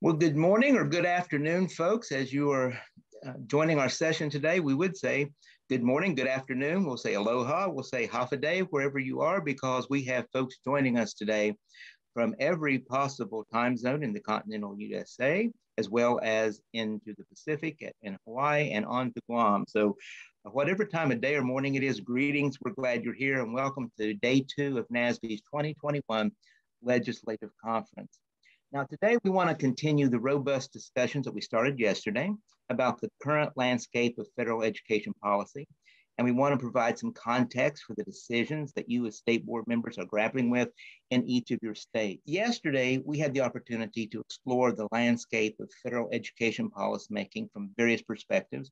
Well, good morning or good afternoon, folks. As you are uh, joining our session today, we would say good morning, good afternoon. We'll say aloha, we'll say half a day wherever you are, because we have folks joining us today from every possible time zone in the continental USA, as well as into the Pacific and Hawaii and on to Guam. So uh, whatever time of day or morning it is, greetings. We're glad you're here and welcome to day two of NASBE's 2021 Legislative Conference. Now, today we want to continue the robust discussions that we started yesterday about the current landscape of federal education policy. And we want to provide some context for the decisions that you as state board members are grappling with in each of your states. Yesterday, we had the opportunity to explore the landscape of federal education policymaking from various perspectives.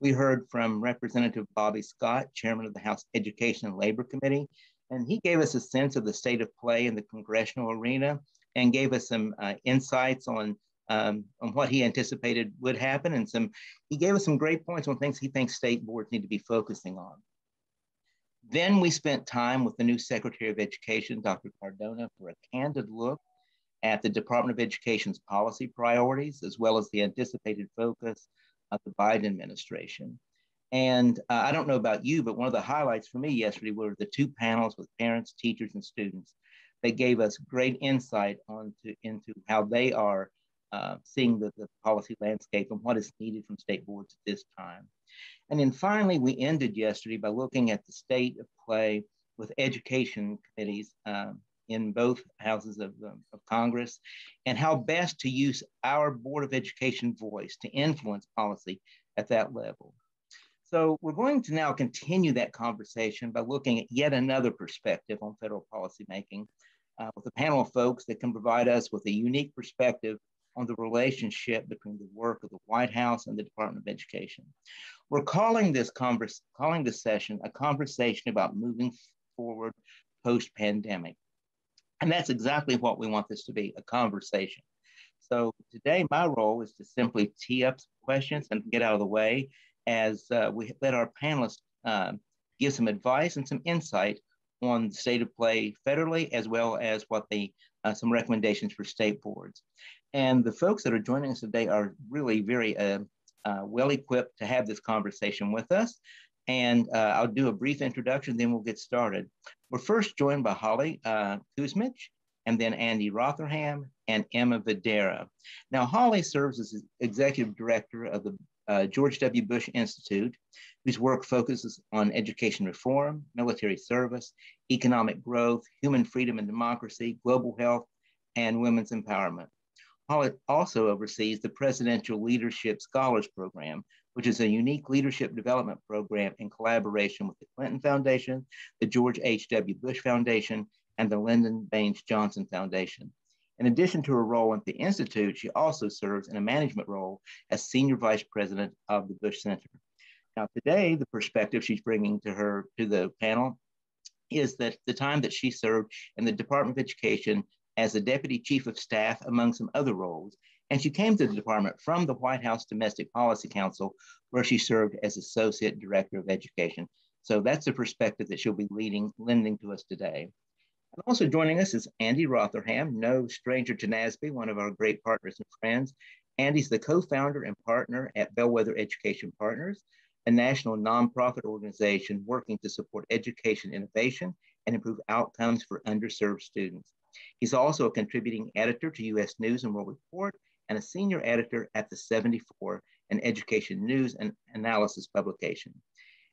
We heard from Representative Bobby Scott, chairman of the House Education and Labor Committee, and he gave us a sense of the state of play in the congressional arena and gave us some uh, insights on um, on what he anticipated would happen, and some he gave us some great points on things he thinks state boards need to be focusing on. Then we spent time with the new Secretary of Education, Dr. Cardona, for a candid look at the Department of Education's policy priorities, as well as the anticipated focus of the Biden administration. And uh, I don't know about you, but one of the highlights for me yesterday were the two panels with parents, teachers, and students they gave us great insight onto into how they are uh, seeing the, the policy landscape and what is needed from state boards at this time. And then finally, we ended yesterday by looking at the state of play with education committees um, in both houses of, um, of Congress and how best to use our Board of Education voice to influence policy at that level. So we're going to now continue that conversation by looking at yet another perspective on federal policymaking uh, with a panel of folks that can provide us with a unique perspective on the relationship between the work of the White House and the Department of Education. We're calling this converse, calling this session a conversation about moving forward post-pandemic. And that's exactly what we want this to be, a conversation. So today, my role is to simply tee up some questions and get out of the way as uh, we let our panelists uh, give some advice and some insight on state of play federally, as well as what the uh, some recommendations for state boards. And the folks that are joining us today are really very uh, uh, well equipped to have this conversation with us. And uh, I'll do a brief introduction, then we'll get started. We're first joined by Holly uh, Kuzmich, and then Andy Rotherham and Emma Vadehra. Now, Holly serves as executive director of the uh, George W. Bush Institute, whose work focuses on education reform, military service, economic growth, human freedom and democracy, global health, and women's empowerment. Holly also oversees the Presidential Leadership Scholars Program, which is a unique leadership development program in collaboration with the Clinton Foundation, the George H.W. Bush Foundation, and the Lyndon Baines Johnson Foundation. In addition to her role at the Institute, she also serves in a management role as Senior Vice President of the Bush Center. Now, today, the perspective she's bringing to her to the panel is that the time that she served in the Department of Education as the Deputy Chief of Staff, among some other roles, and she came to the department from the White House Domestic Policy Council, where she served as Associate Director of Education. So that's the perspective that she'll be leading, lending to us today. And also joining us is Andy Rotherham, no stranger to NASBE, one of our great partners and friends. Andy's the co-founder and partner at Bellwether Education Partners, a national nonprofit organization working to support education innovation and improve outcomes for underserved students. He's also a contributing editor to U.S. News and World Report and a senior editor at the 74, an education news and analysis publication.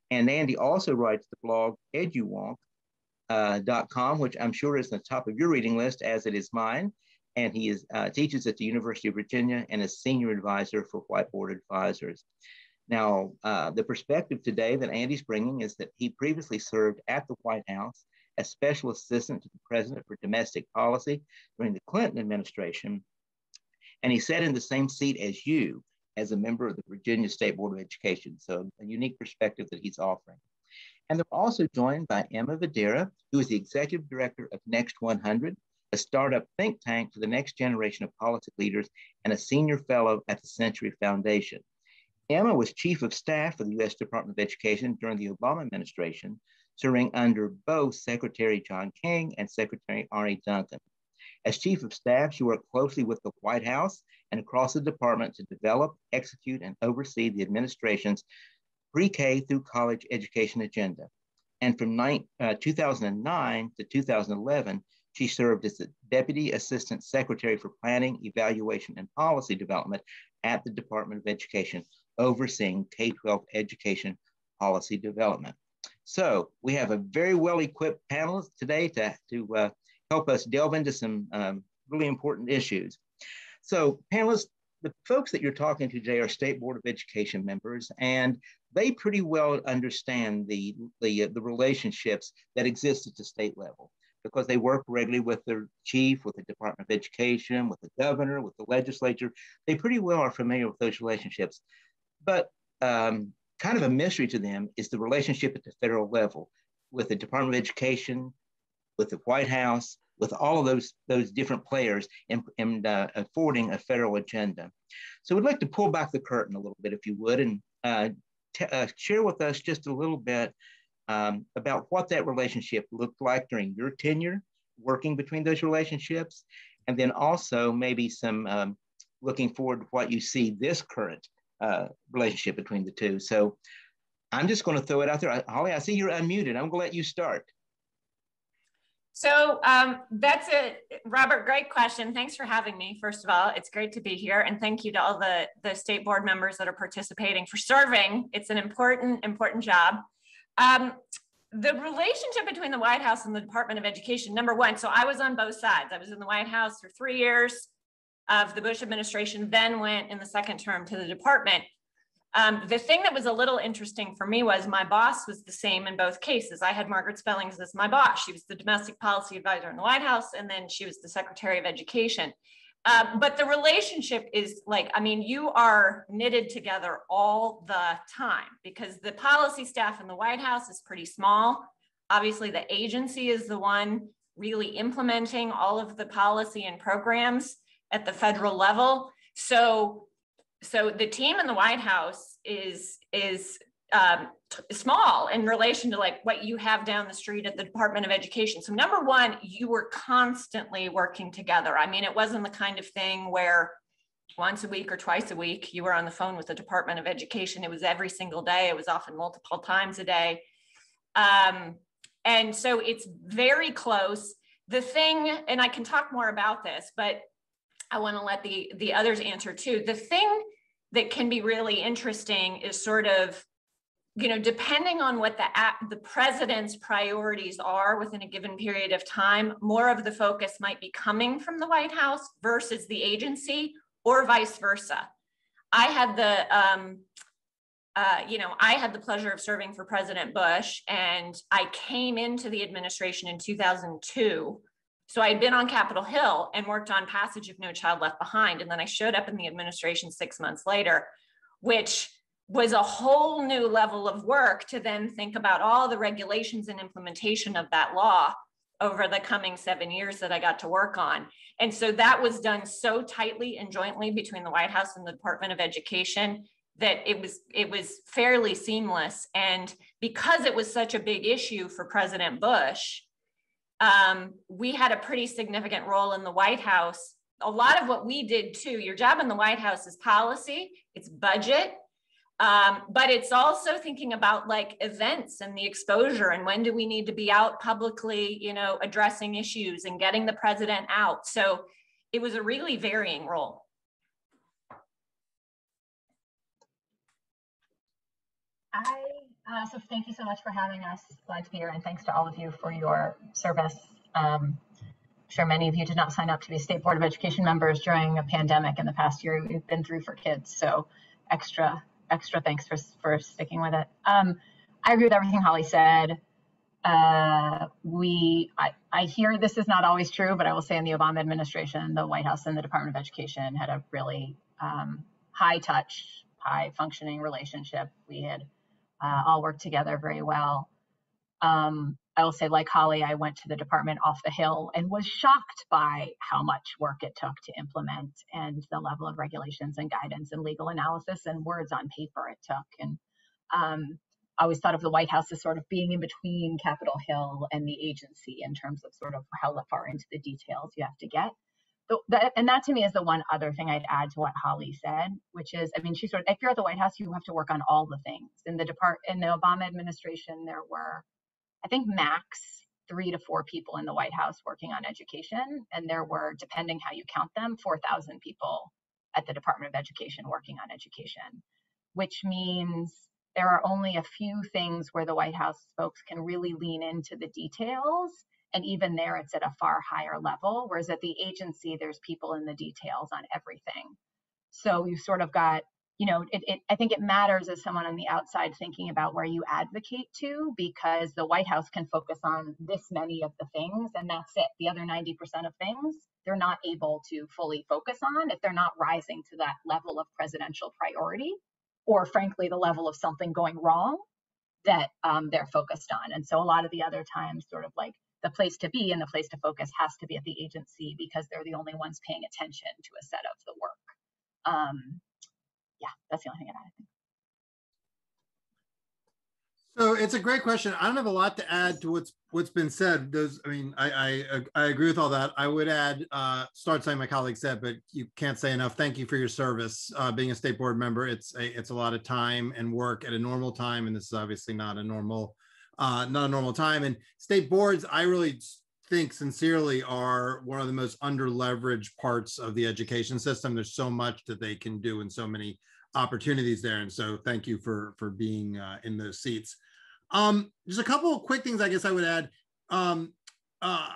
And Andy also writes the blog EduWonk, uh, which I'm sure is on the top of your reading list, as it is mine. And he is, uh, teaches at the University of Virginia and is senior advisor for Whiteboard Advisors. Now, uh, the perspective today that Andy's bringing is that he previously served at the White House as special assistant to the president for domestic policy during the Clinton administration. And he sat in the same seat as you as a member of the Virginia State Board of Education. So a unique perspective that he's offering. And they're also joined by Emma Vadehra, who is the executive director of Next 100, a startup think tank for the next generation of policy leaders and a senior fellow at the Century Foundation. Emma was chief of staff for the U.S. Department of Education during the Obama administration, serving under both Secretary John King and Secretary Arne Duncan. As chief of staff, she worked closely with the White House and across the department to develop, execute, and oversee the administration's pre-K through college education agenda. And from uh, 2009 to 2011, she served as the Deputy Assistant Secretary for Planning, Evaluation, and Policy Development at the Department of Education, overseeing K-12 education policy development. So we have a very well-equipped panelist today to, to uh, help us delve into some um, really important issues. So panelists, the folks that you're talking to today are State Board of Education members, and they pretty well understand the, the, uh, the relationships that exist at the state level because they work regularly with their chief, with the Department of Education, with the governor, with the legislature. They pretty well are familiar with those relationships. But um, kind of a mystery to them is the relationship at the federal level with the Department of Education, with the White House, with all of those, those different players in, in uh, forwarding a federal agenda. So we'd like to pull back the curtain a little bit, if you would, and uh, uh, share with us just a little bit um, about what that relationship looked like during your tenure, working between those relationships, and then also maybe some um, looking forward to what you see this current uh, relationship between the two. So I'm just going to throw it out there. Holly, I see you're unmuted. I'm going to let you start. So um, that's it, Robert. Great question. Thanks for having me. First of all, it's great to be here, and thank you to all the the state board members that are participating for serving. It's an important important job. Um, the relationship between the White House and the Department of Education. Number one, so I was on both sides. I was in the White House for three years of the Bush administration, then went in the second term to the department. Um, the thing that was a little interesting for me was my boss was the same in both cases. I had Margaret Spellings as my boss. She was the domestic policy advisor in the White House, and then she was the Secretary of Education. Um, but the relationship is like, I mean, you are knitted together all the time because the policy staff in the White House is pretty small. Obviously, the agency is the one really implementing all of the policy and programs at the federal level. So so the team in the White House is is um, small in relation to like what you have down the street at the Department of Education. So number one, you were constantly working together. I mean, it wasn't the kind of thing where once a week or twice a week you were on the phone with the Department of Education. It was every single day. It was often multiple times a day. Um, and so it's very close. The thing, and I can talk more about this, but I want to let the the others answer too. The thing that can be really interesting is sort of you know depending on what the the president's priorities are within a given period of time more of the focus might be coming from the white house versus the agency or vice versa i had the um, uh, you know i had the pleasure of serving for president bush and i came into the administration in 2002 so I had been on Capitol Hill and worked on passage of No Child Left Behind. And then I showed up in the administration six months later, which was a whole new level of work to then think about all the regulations and implementation of that law over the coming seven years that I got to work on. And so that was done so tightly and jointly between the White House and the Department of Education that it was it was fairly seamless. And because it was such a big issue for President Bush, um, we had a pretty significant role in the White House. A lot of what we did too, your job in the White House is policy, it's budget, um, but it's also thinking about like events and the exposure and when do we need to be out publicly, you know, addressing issues and getting the president out. So it was a really varying role. I uh, so thank you so much for having us. Glad to be here, and thanks to all of you for your service. Um, I'm sure many of you did not sign up to be State Board of Education members during a pandemic in the past year we've been through for kids. So extra extra thanks for for sticking with it. Um, I agree with everything Holly said. Uh, we I, I hear this is not always true, but I will say in the Obama administration, the White House and the Department of Education had a really um, high touch, high functioning relationship. We had uh, all work together very well. Um, I will say, like Holly, I went to the department off the hill and was shocked by how much work it took to implement and the level of regulations and guidance and legal analysis and words on paper it took. And um, I always thought of the White House as sort of being in between Capitol Hill and the agency in terms of sort of how far into the details you have to get. And that to me is the one other thing I'd add to what Holly said, which is, I mean, she sort of, if you're at the White House, you have to work on all the things. In the depart, in the Obama administration, there were, I think, max three to four people in the White House working on education, and there were, depending how you count them, 4,000 people at the Department of Education working on education, which means there are only a few things where the White House folks can really lean into the details and even there, it's at a far higher level. Whereas at the agency, there's people in the details on everything. So you've sort of got, you know, it, it, I think it matters as someone on the outside thinking about where you advocate to, because the White House can focus on this many of the things, and that's it. The other 90% of things, they're not able to fully focus on if they're not rising to that level of presidential priority, or frankly, the level of something going wrong that um, they're focused on. And so a lot of the other times, sort of like the place to be and the place to focus has to be at the agency because they're the only ones paying attention to a set of the work. Um, yeah, that's the only thing I think. So it's a great question. I don't have a lot to add to what's what's been said. Those, I mean, I I, I agree with all that. I would add, uh, start saying my colleague said, but you can't say enough. Thank you for your service. Uh, being a state board member, it's a it's a lot of time and work at a normal time, and this is obviously not a normal uh, not a normal time. And state boards, I really think sincerely are one of the most under leveraged parts of the education system. There's so much that they can do and so many opportunities there. And so thank you for, for being uh, in those seats. Um, just a couple of quick things I guess I would add. Um, uh,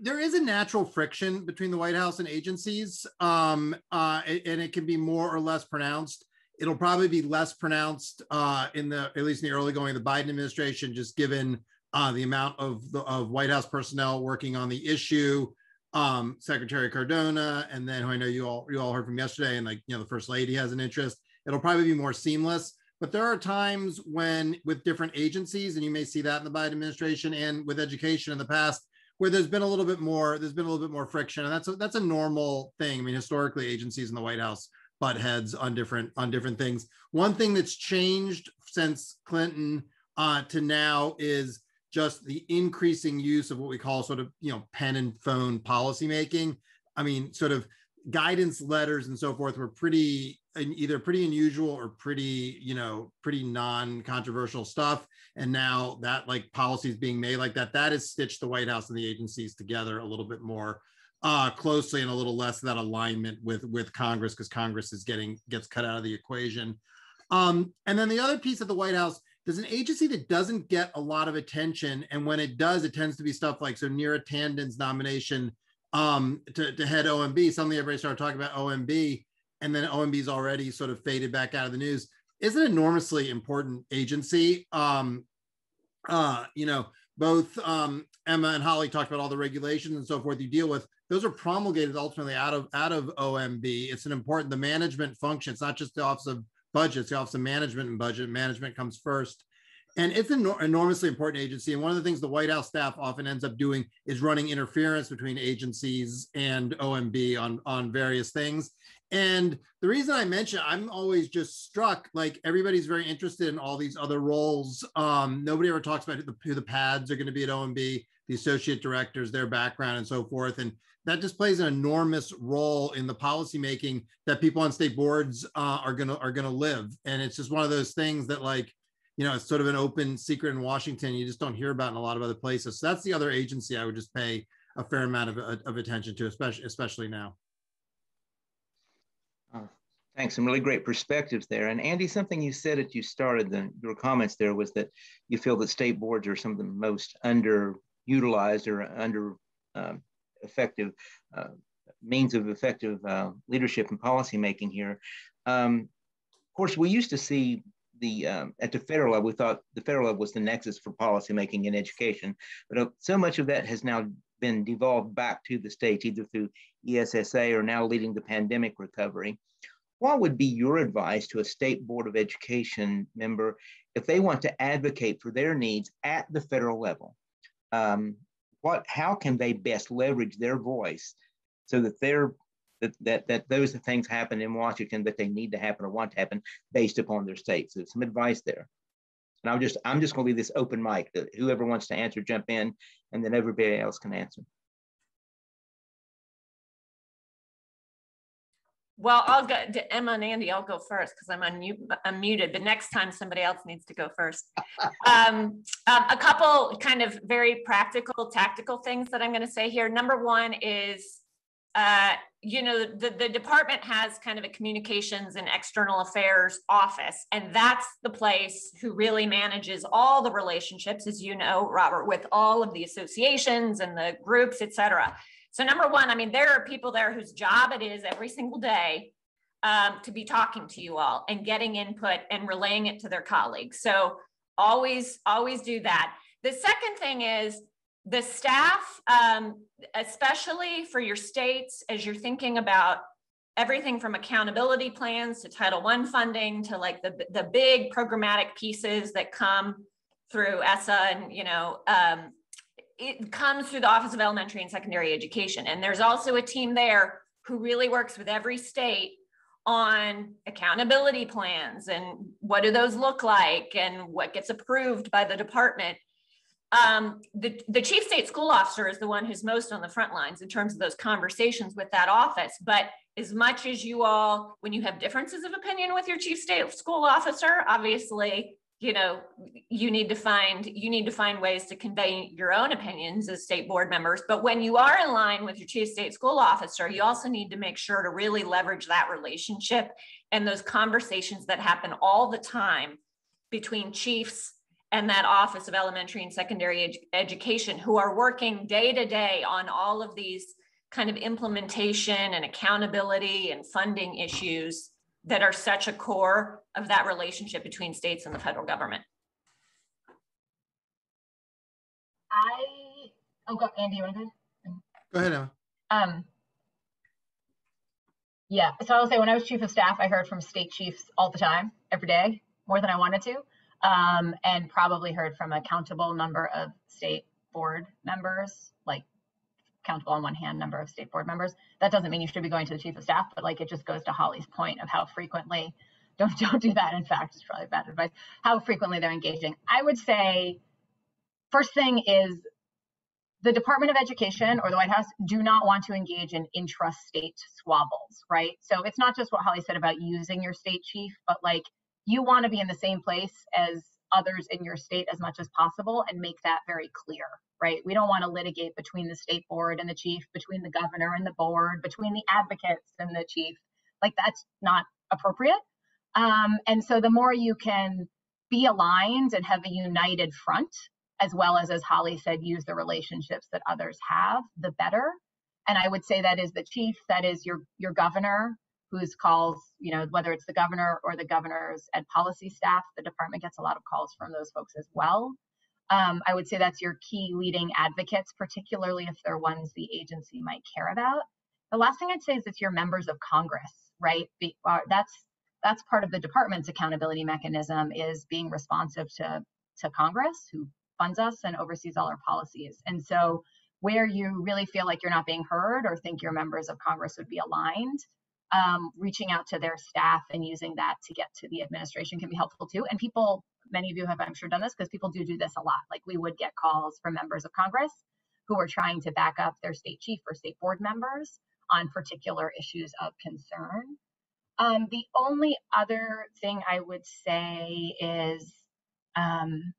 there is a natural friction between the White House and agencies, um, uh, and it can be more or less pronounced. It'll probably be less pronounced uh, in the at least in the early going of the Biden administration, just given uh, the amount of the of White House personnel working on the issue. Um, Secretary Cardona, and then who I know you all you all heard from yesterday, and like you know the First Lady has an interest. It'll probably be more seamless. But there are times when with different agencies, and you may see that in the Biden administration and with education in the past, where there's been a little bit more there's been a little bit more friction and that's a, that's a normal thing i mean historically agencies in the white house butt heads on different on different things. One thing that's changed since Clinton uh, to now is just the increasing use of what we call sort of you know pen and phone policymaking. I mean, sort of guidance letters and so forth were pretty either pretty unusual or pretty you know pretty non-controversial stuff and now that like policies being made like that that has stitched the white house and the agencies together a little bit more uh, closely and a little less of that alignment with with Congress because Congress is getting gets cut out of the equation. Um, and then the other piece of the White House, there's an agency that doesn't get a lot of attention, and when it does, it tends to be stuff like so Neera Tanden's nomination um, to, to head OMB. Suddenly, everybody started talking about OMB, and then OMB's already sort of faded back out of the news. Is an enormously important agency. Um, uh, you know, both um, Emma and Holly talked about all the regulations and so forth you deal with those are promulgated ultimately out of out of OMB. It's an important the management function. It's not just the Office of Budgets, the Office of Management and Budget. Management comes first. And it's an enormously important agency. And one of the things the White House staff often ends up doing is running interference between agencies and OMB on, on various things. And the reason I mention, I'm always just struck like everybody's very interested in all these other roles. Um, nobody ever talks about who the, who the PADs are going to be at OMB, the associate directors, their background, and so forth. And that just plays an enormous role in the policymaking that people on state boards uh, are gonna are gonna live. And it's just one of those things that like, you know, it's sort of an open secret in Washington. You just don't hear about in a lot of other places. So that's the other agency I would just pay a fair amount of, of attention to, especially especially now. Uh, thanks, some really great perspectives there. And Andy, something you said that you started the, your comments there was that you feel that state boards are some of the most underutilized or under um, effective uh, means of effective uh, leadership and policy making here. Um, of course, we used to see the um, at the federal level, we thought the federal level was the nexus for policy making in education, but uh, so much of that has now been devolved back to the states, either through ESSA or now leading the pandemic recovery. What would be your advice to a state board of education member if they want to advocate for their needs at the federal level? Um, what how can they best leverage their voice so that they're that, that, that those things happen in Washington that they need to happen or want to happen based upon their state. So some advice there. And I'm just I'm just going to leave this open mic that whoever wants to answer jump in, and then everybody else can answer. Well, I'll go to Emma and Andy. I'll go first because I'm unmuted. But next time, somebody else needs to go first. Um, um, a couple kind of very practical, tactical things that I'm going to say here. Number one is, uh, you know, the, the department has kind of a communications and external affairs office, and that's the place who really manages all the relationships, as you know, Robert, with all of the associations and the groups, et cetera. So number one, I mean, there are people there whose job it is every single day um, to be talking to you all and getting input and relaying it to their colleagues. So always, always do that. The second thing is the staff, um, especially for your states, as you're thinking about everything from accountability plans to Title I funding to like the, the big programmatic pieces that come through ESSA and, you know, um, it comes through the Office of Elementary and Secondary Education. And there's also a team there who really works with every state on accountability plans and what do those look like and what gets approved by the department. Um, the, the chief state school officer is the one who's most on the front lines in terms of those conversations with that office. But as much as you all, when you have differences of opinion with your chief state school officer, obviously you know you need to find you need to find ways to convey your own opinions as state board members. But when you are in line with your chief state school officer you also need to make sure to really leverage that relationship and those conversations that happen all the time between chiefs and that office of elementary and secondary ed- education who are working day to day on all of these kind of implementation and accountability and funding issues that are such a core of that relationship between states and the federal government. I oh go Andy, you want to go? Go ahead, Emma. Um yeah, so I'll say when I was chief of staff, I heard from state chiefs all the time, every day, more than I wanted to, um, and probably heard from a countable number of state board members, like countable on one hand number of state board members. That doesn't mean you should be going to the chief of staff, but like it just goes to Holly's point of how frequently don't don't do that. In fact, it's probably bad advice. How frequently they're engaging. I would say first thing is the Department of Education or the White House do not want to engage in intrastate squabbles, right? So it's not just what Holly said about using your state chief, but like you want to be in the same place as others in your state as much as possible and make that very clear, right? We don't want to litigate between the state board and the chief, between the governor and the board, between the advocates and the chief. Like that's not appropriate. Um, and so the more you can be aligned and have a united front, as well as, as Holly said, use the relationships that others have, the better. And I would say that is the chief, that is your your governor, whose calls, you know, whether it's the governor or the governor's ed policy staff, the department gets a lot of calls from those folks as well. Um, I would say that's your key leading advocates, particularly if they're ones the agency might care about. The last thing I'd say is it's your members of Congress, right? Be, uh, that's that's part of the department's accountability mechanism is being responsive to to Congress, who funds us and oversees all our policies. And so, where you really feel like you're not being heard or think your members of Congress would be aligned, um, reaching out to their staff and using that to get to the administration can be helpful too. And people, many of you have, I'm sure, done this because people do do this a lot. Like we would get calls from members of Congress who are trying to back up their state chief or state board members on particular issues of concern. Um, the only other thing I would say is, um,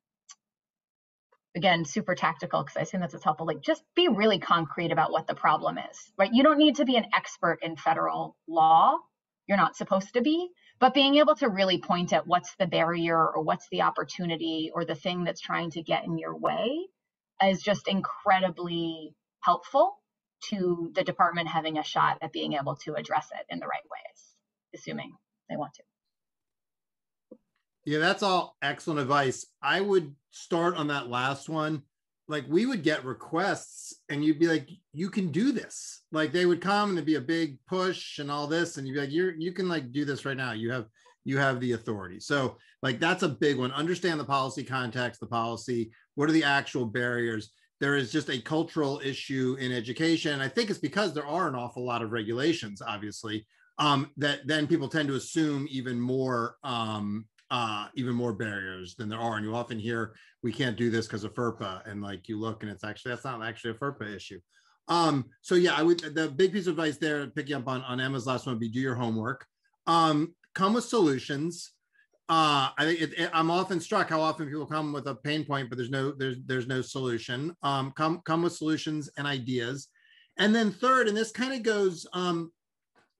again, super tactical because I assume that's what's helpful. Like, just be really concrete about what the problem is, right? You don't need to be an expert in federal law. You're not supposed to be, but being able to really point at what's the barrier or what's the opportunity or the thing that's trying to get in your way is just incredibly helpful to the department having a shot at being able to address it in the right ways assuming they want to. Yeah, that's all excellent advice. I would start on that last one. Like we would get requests and you'd be like, you can do this. Like they would come and there'd be a big push and all this. And you'd be like, you're you can like do this right now. You have you have the authority. So like that's a big one. Understand the policy context, the policy. What are the actual barriers? There is just a cultural issue in education. And I think it's because there are an awful lot of regulations, obviously, um, that then people tend to assume even more um, uh, even more barriers than there are. And you often hear we can't do this because of FERPA, and like you look and it's actually that's not actually a FERPA issue. Um, so yeah, I would the big piece of advice there, picking up on, on Emma's last one would be do your homework. Um, come with solutions. Uh, I think it, it, I'm often struck how often people come with a pain point, but there's no there's there's no solution. Um, come come with solutions and ideas. And then third, and this kind of goes um,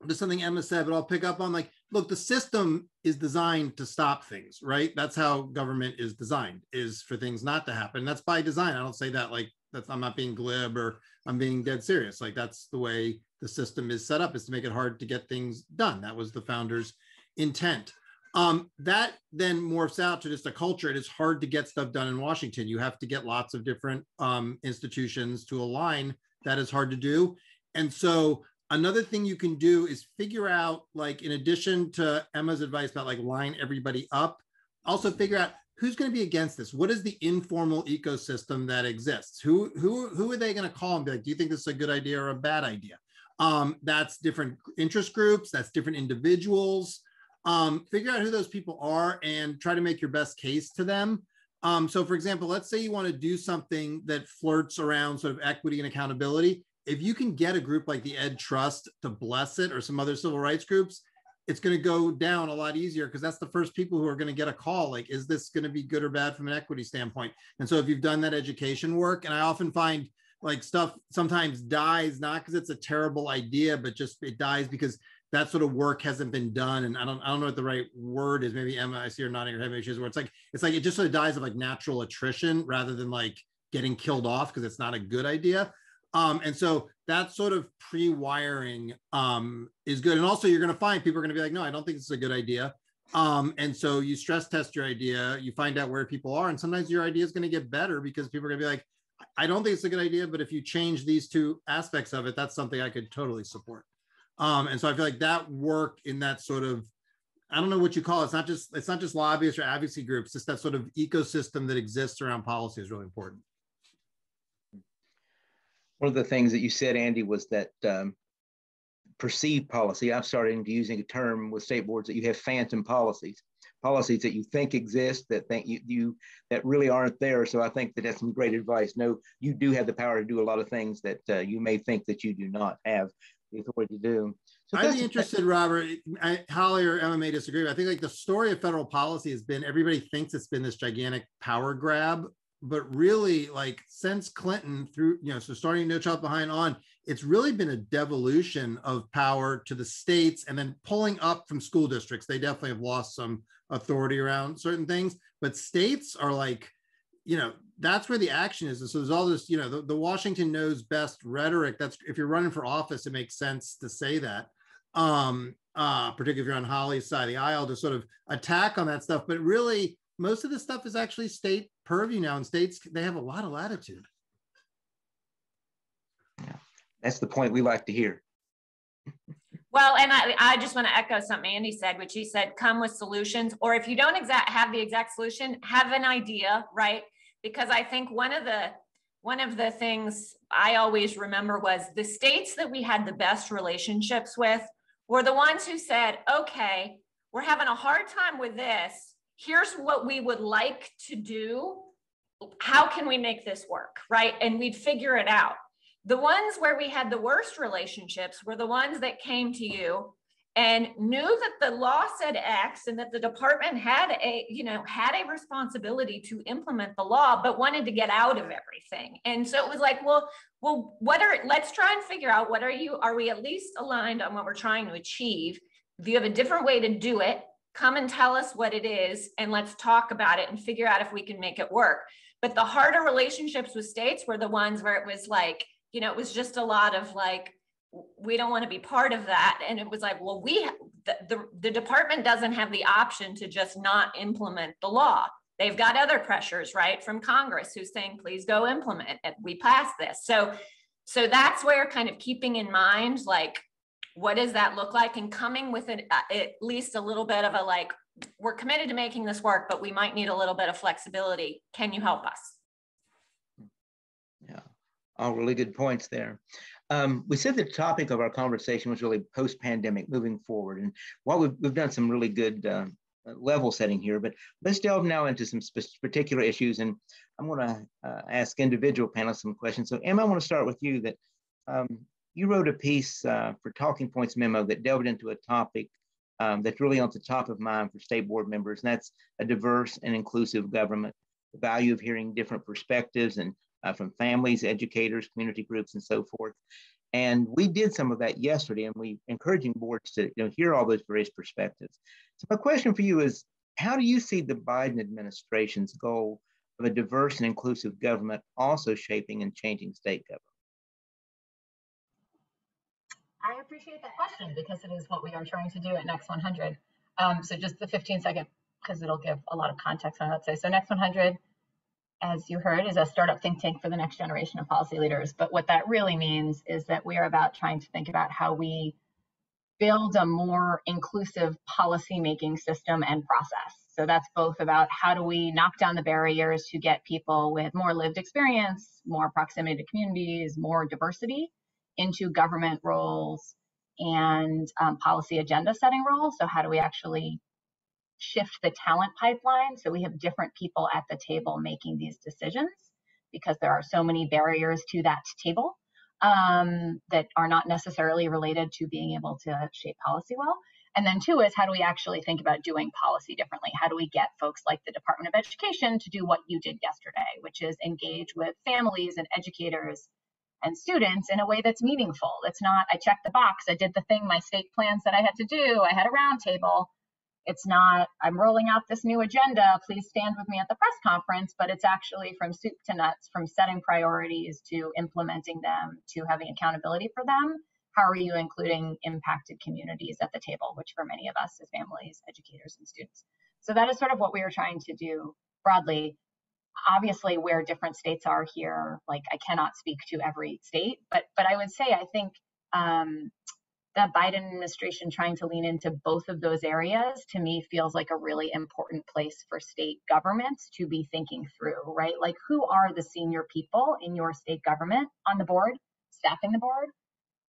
to something Emma said, but I'll pick up on like, look, the system is designed to stop things, right? That's how government is designed, is for things not to happen. That's by design. I don't say that like that's I'm not being glib or I'm being dead serious. Like that's the way the system is set up is to make it hard to get things done. That was the founders' intent. Um, that then morphs out to just a culture. It is hard to get stuff done in Washington. You have to get lots of different um, institutions to align. That is hard to do. And so another thing you can do is figure out, like, in addition to Emma's advice about like line everybody up, also figure out who's going to be against this. What is the informal ecosystem that exists? Who who who are they going to call and be like, do you think this is a good idea or a bad idea? Um, that's different interest groups. That's different individuals um, figure out who those people are and try to make your best case to them. Um, so, for example, let's say you want to do something that flirts around sort of equity and accountability. If you can get a group like the Ed Trust to bless it or some other civil rights groups, it's going to go down a lot easier because that's the first people who are going to get a call like, is this going to be good or bad from an equity standpoint? And so, if you've done that education work, and I often find like stuff sometimes dies not because it's a terrible idea, but just it dies because that sort of work hasn't been done and i don't i don't know what the right word is maybe emma i see her nodding her head maybe she's where it's like it's like it just sort of dies of like natural attrition rather than like getting killed off because it's not a good idea um, and so that sort of pre-wiring um, is good and also you're going to find people are going to be like no i don't think this is a good idea um, and so you stress test your idea you find out where people are and sometimes your idea is going to get better because people are going to be like i don't think it's a good idea but if you change these two aspects of it that's something i could totally support um, and so I feel like that work in that sort of, I don't know what you call it. It's not just it's not just lobbyists or advocacy groups. It's that sort of ecosystem that exists around policy is really important. One of the things that you said, Andy, was that um, perceived policy. I'm starting to using a term with state boards that you have phantom policies, policies that you think exist that think you, you that really aren't there. So I think that that's some great advice. No, you do have the power to do a lot of things that uh, you may think that you do not have the authority to do. So I'd be interested, Robert. I, Holly or Emma may disagree. But I think like the story of federal policy has been everybody thinks it's been this gigantic power grab, but really, like since Clinton through you know, so starting No Child Behind on, it's really been a devolution of power to the states, and then pulling up from school districts. They definitely have lost some authority around certain things, but states are like you know that's where the action is. And so there's all this you know the, the washington knows best rhetoric that's if you're running for office it makes sense to say that. Um uh particularly if you're on holly's side of the aisle to sort of attack on that stuff. But really most of the stuff is actually state purview now and states they have a lot of latitude yeah that's the point we like to hear well, and I, I just want to echo something Andy said, which he said, come with solutions, or if you don't exact have the exact solution, have an idea, right? Because I think one of the one of the things I always remember was the states that we had the best relationships with were the ones who said, okay, we're having a hard time with this. Here's what we would like to do. How can we make this work? Right. And we'd figure it out. The ones where we had the worst relationships were the ones that came to you and knew that the law said X and that the department had a, you know, had a responsibility to implement the law, but wanted to get out of everything. And so it was like, well, well, what are let's try and figure out what are you, are we at least aligned on what we're trying to achieve? If you have a different way to do it, come and tell us what it is and let's talk about it and figure out if we can make it work. But the harder relationships with states were the ones where it was like, you know, it was just a lot of like, we don't want to be part of that. And it was like, well, we, the, the, the department doesn't have the option to just not implement the law. They've got other pressures, right, from Congress who's saying, please go implement it. We passed this. So, so that's where kind of keeping in mind, like, what does that look like? And coming with an, uh, at least a little bit of a like, we're committed to making this work, but we might need a little bit of flexibility. Can you help us? Yeah, all really good points there. Um, we said the topic of our conversation was really post-pandemic, moving forward. And while we've, we've done some really good uh, level setting here, but let's delve now into some particular issues. And I'm going to uh, ask individual panelists some questions. So Emma, I want to start with you that um, you wrote a piece uh, for Talking Points Memo that delved into a topic um, that's really on the top of mind for state board members, and that's a diverse and inclusive government, the value of hearing different perspectives and uh, from families, educators, community groups, and so forth. And we did some of that yesterday, and we encouraging boards to you know, hear all those various perspectives. So my question for you is, how do you see the Biden administration's goal of a diverse and inclusive government also shaping and changing state government? I appreciate that question because it is what we are trying to do at Next 100. Um, so just the 15 second, because it'll give a lot of context on that. So, so Next 100, as you heard, is a startup think tank for the next generation of policy leaders. But what that really means is that we are about trying to think about how we build a more inclusive policy making system and process. So that's both about how do we knock down the barriers to get people with more lived experience, more proximity to communities, more diversity into government roles and um, policy agenda setting roles. So how do we actually shift the talent pipeline so we have different people at the table making these decisions because there are so many barriers to that table um, that are not necessarily related to being able to shape policy well. And then two is how do we actually think about doing policy differently? How do we get folks like the Department of Education to do what you did yesterday, which is engage with families and educators and students in a way that's meaningful. It's not, I checked the box, I did the thing my state plan said I had to do, I had a roundtable. It's not, I'm rolling out this new agenda, please stand with me at the press conference, but it's actually from soup to nuts, from setting priorities to implementing them to having accountability for them. How are you including impacted communities at the table, which for many of us is families, educators, and students. So that is sort of what we are trying to do broadly obviously where different states are here like i cannot speak to every state but but i would say i think um, the biden administration trying to lean into both of those areas to me feels like a really important place for state governments to be thinking through right? Like who are the senior people in your state government on the board staffing the board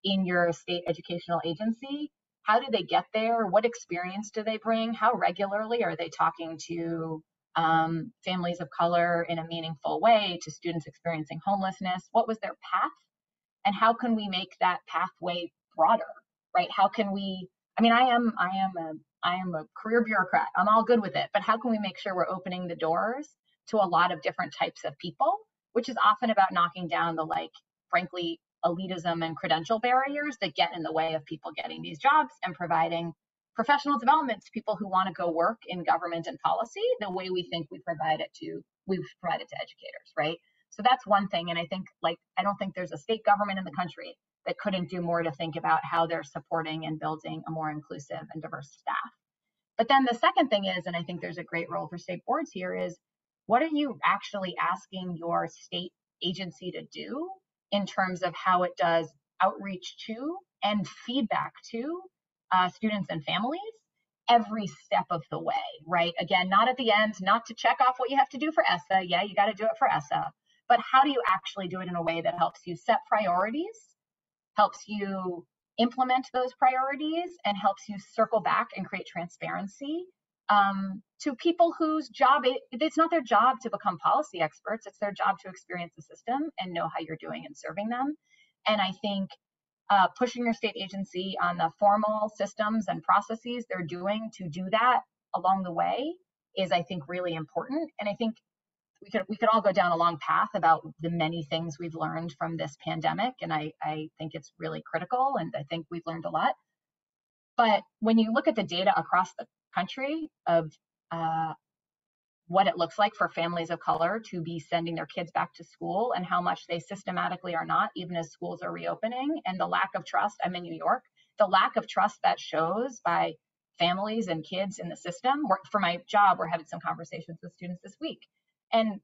in your state educational agency? How do they get there? What experience do they bring? How regularly are they talking to um, families of color in a meaningful way to students experiencing homelessness? What was their path? And how can we make that pathway broader, right? How can we, I mean, I am, I am a, I am a career bureaucrat. I'm all good with it, but how can we make sure we're opening the doors to a lot of different types of people, which is often about knocking down the like, frankly, elitism and credential barriers that get in the way of people getting these jobs and providing professional development to people who want to go work in government and policy the way we think we provide it to we've provided to educators right? So that's one thing and i think like i don't think there's a state government in the country that couldn't do more to think about how they're supporting and building a more inclusive and diverse staff. But then the second thing is and i think there's a great role for state boards here is what are you actually asking your state agency to do in terms of how it does outreach to and feedback to uh, students and families every step of the way, right? Again, not at the end, not to check off what you have to do for ESSA. Yeah, you got to do it for ESSA. But how do you actually do it in a way that helps you set priorities, helps you implement those priorities, and helps you circle back and create transparency um, to people whose job it, it's not their job to become policy experts it's their job to experience the system and know how you're doing and serving them and i think uh, pushing your state agency on the formal systems and processes they're doing to do that along the way is I think really important. And I think we could we could all go down a long path about the many things we've learned from this pandemic. And I, I think it's really critical and I think we've learned a lot. But when you look at the data across the country of uh, what it looks like for families of color to be sending their kids back to school and how much they systematically are not, even as schools are reopening, and the lack of trust. I'm in New York. The lack of trust that shows by families and kids in the system. For my job, we're having some conversations with students this week. And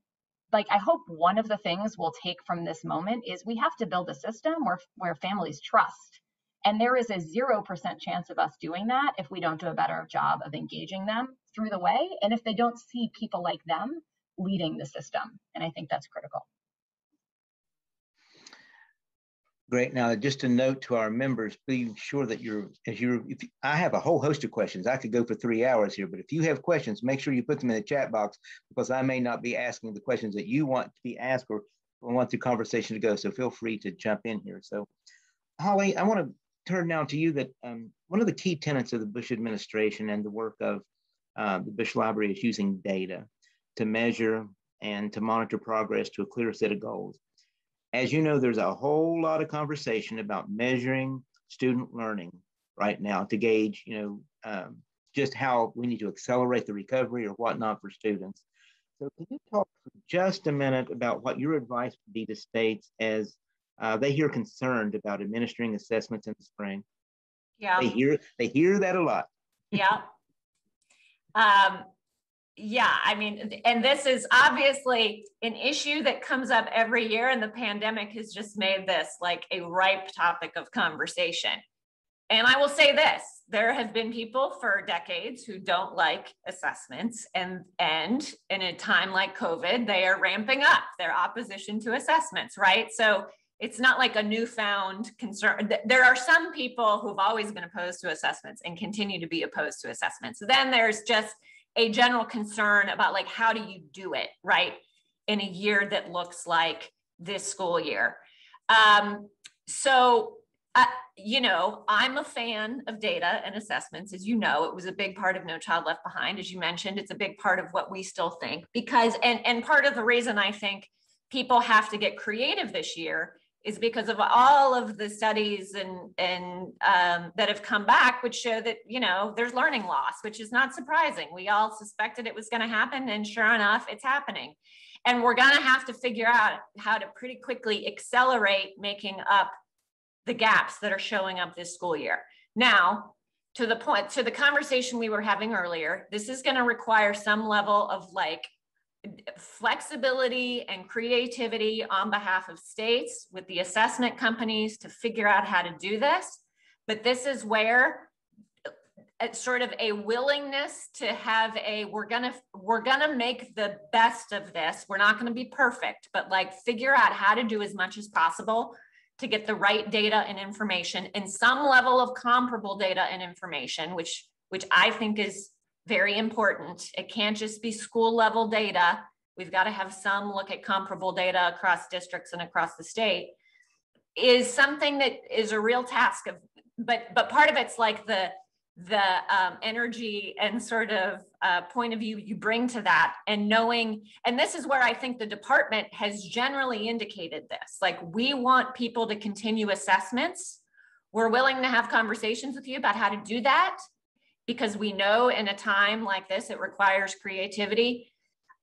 like I hope one of the things we'll take from this moment is we have to build a system where where families trust and there is a 0% chance of us doing that if we don't do a better job of engaging them through the way. And if they don't see people like them leading the system. And I think that's critical. Great. Now, just a note to our members, be sure that you're, as you're, if, I have a whole host of questions. I could go for three hours here, but if you have questions, make sure you put them in the chat box because I may not be asking the questions that you want to be asked or want the conversation to go. So feel free to jump in here. So, Holly, I want to turn now to you. That um, one of the key tenets of the Bush administration and the work of uh, the Bush Library is using data to measure and to monitor progress to a clear set of goals. As you know, there's a whole lot of conversation about measuring student learning right now to gauge, you know, um, just how we need to accelerate the recovery or whatnot for students. So can you talk for just a minute about what your advice would be to states as uh, they hear concerned about administering assessments in the spring? Yeah. They hear they hear that a lot. yeah. Um, yeah, I mean, and this is obviously an issue that comes up every year, and the pandemic has just made this like a ripe topic of conversation. And I will say this there have been people for decades who don't like assessments and and in a time like covid they are ramping up their opposition to assessments right so it's not like a newfound concern. There are some people who've always been opposed to assessments and continue to be opposed to assessments. Then there's just a general concern about like how do you do it right in a year that looks like this school year? Um, so uh, you know i'm a fan of data and assessments as you know. It was a big part of no child left behind as you mentioned. It's a big part of what we still think because and and part of the reason i think people have to get creative this year is because of all of the studies and and um, that have come back, which show that you know there's learning loss, which is not surprising. We all suspected it was going to happen, and sure enough, it's happening. And we're going to have to figure out how to pretty quickly accelerate making up the gaps that are showing up this school year. Now, to the point, to the conversation we were having earlier, this is going to require some level of like flexibility and creativity on behalf of states with the assessment companies to figure out how to do this. But this is where uh, it's sort of a willingness to have a we're gonna we're gonna make the best of this we're not gonna be perfect but like figure out how to do as much as possible to get the right data and information and some level of comparable data and information which which i think is very important. It can't just be school level data. We've got to have some look at comparable data across districts and across the state is something that is a real task of, but, but part of it's like the, the um, energy and sort of uh, point of view you bring to that and knowing and this is where i think the department has generally indicated this like we want people to continue assessments we're willing to have conversations with you about how to do that because we know in a time like this, it requires creativity.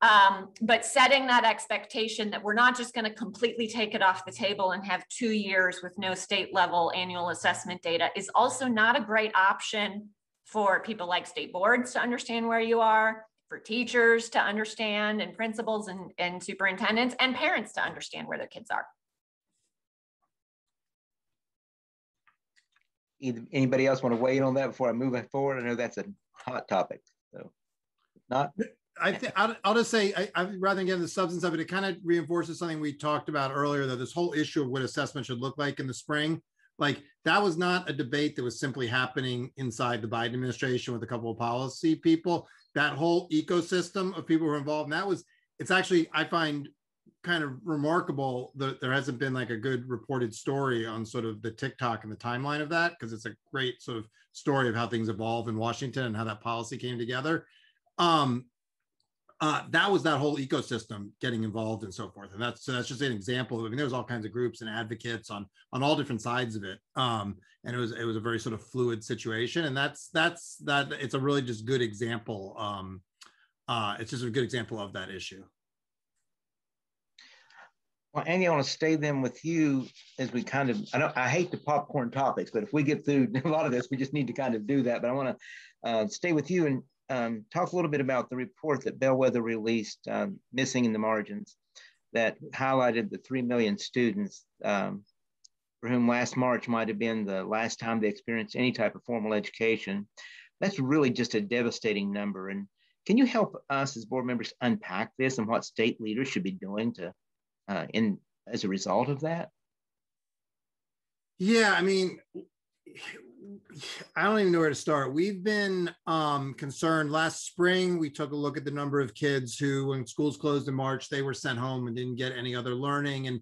Um, but setting that expectation that we're not just going to completely take it off the table and have two years with no state level annual assessment data is also not a great option for people like state boards to understand where you are, for teachers to understand, and principals and, and superintendents, and parents to understand where their kids are. Anybody else want to weigh in on that before I move forward? I know that's a hot topic. So, not. I think I'll, I'll, just say, I, I, rather than get into the substance of it, it kind of reinforces something we talked about earlier. That this whole issue of what assessment should look like in the spring, like that was not a debate that was simply happening inside the Biden administration with a couple of policy people. That whole ecosystem of people who were involved, and that was. It's actually I find kind of remarkable that there hasn't been like a good reported story on sort of the tick-tock and the timeline of that because it's a great sort of story of how things evolve in Washington and how that policy came together. Um, uh, that was that whole ecosystem getting involved and so forth, and that's so that's just an example. I mean, there's all kinds of groups and advocates on on all different sides of it, um, and it was it was a very sort of fluid situation, and that's that's that it's a really just good example. Um, uh, it's just a good example of that issue. Well, Andy, I want to stay then with you as we kind of, I I hate the popcorn topics, but if we get through a lot of this, we just need to kind of do that. But I want to uh, stay with you and um, talk a little bit about the report that Bellwether released, um, Missing in the Margins, that highlighted the 3 million students um, for whom last March might have been the last time they experienced any type of formal education. That's really just a devastating number. And can you help us as board members unpack this and what state leaders should be doing to uh, in as a result of that? Yeah, I mean, I don't even know where to start. We've been um, concerned. Last spring, we took a look at the number of kids who, when schools closed in March, they were sent home and didn't get any other learning. And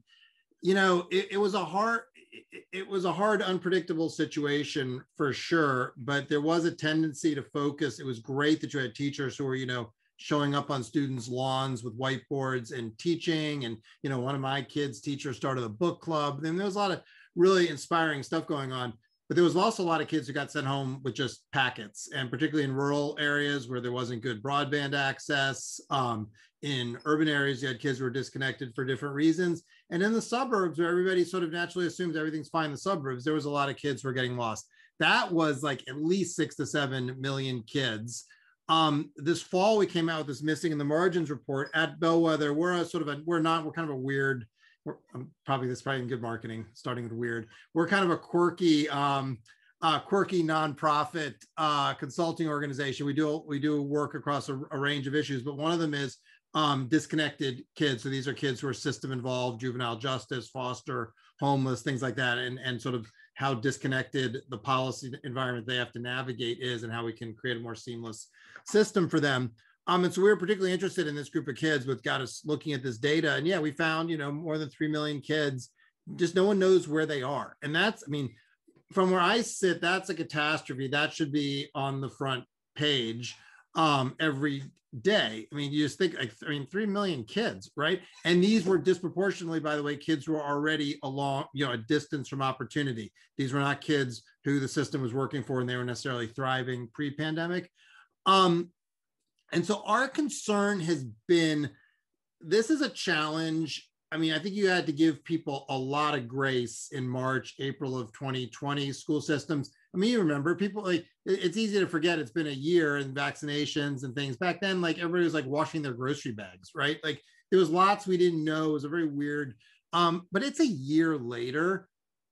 you know, it, it was a hard, it, it was a hard, unpredictable situation for sure. But there was a tendency to focus. It was great that you had teachers who were, you know, showing up on students' lawns with whiteboards and teaching. And you know, one of my kids' teachers started a book club. And there was a lot of really inspiring stuff going on but there was also a lot of kids who got sent home with just packets and particularly in rural areas where there wasn't good broadband access um, in urban areas you had kids who were disconnected for different reasons and in the suburbs where everybody sort of naturally assumes everything's fine in the suburbs there was a lot of kids who were getting lost that was like at least six to seven million kids um, this fall we came out with this missing in the margins report at bellwether we're a sort of a we're not we're kind of a weird we're, um, probably this is probably in good marketing, starting with weird. We're kind of a quirky, um, uh, quirky nonprofit uh, consulting organization. We do we do work across a, a range of issues, but one of them is um, disconnected kids. So these are kids who are system involved, juvenile justice, foster, homeless, things like that, and and sort of how disconnected the policy environment they have to navigate is, and how we can create a more seamless system for them. Um, and so we were particularly interested in this group of kids, which got us looking at this data. And yeah, we found, you know, more than 3 million kids, just no one knows where they are. And that's, I mean, from where I sit, that's a catastrophe. That should be on the front page um, every day. I mean, you just think, I mean, 3 million kids, right? And these were disproportionately, by the way, kids who are already along, you know, a distance from opportunity. These were not kids who the system was working for and they were necessarily thriving pre pandemic. Um, and so our concern has been this is a challenge. I mean, I think you had to give people a lot of grace in March, April of 2020 school systems. I mean, you remember people like it's easy to forget it's been a year and vaccinations and things. Back then, like everybody was like washing their grocery bags, right? Like there was lots we didn't know. It was a very weird, um, but it's a year later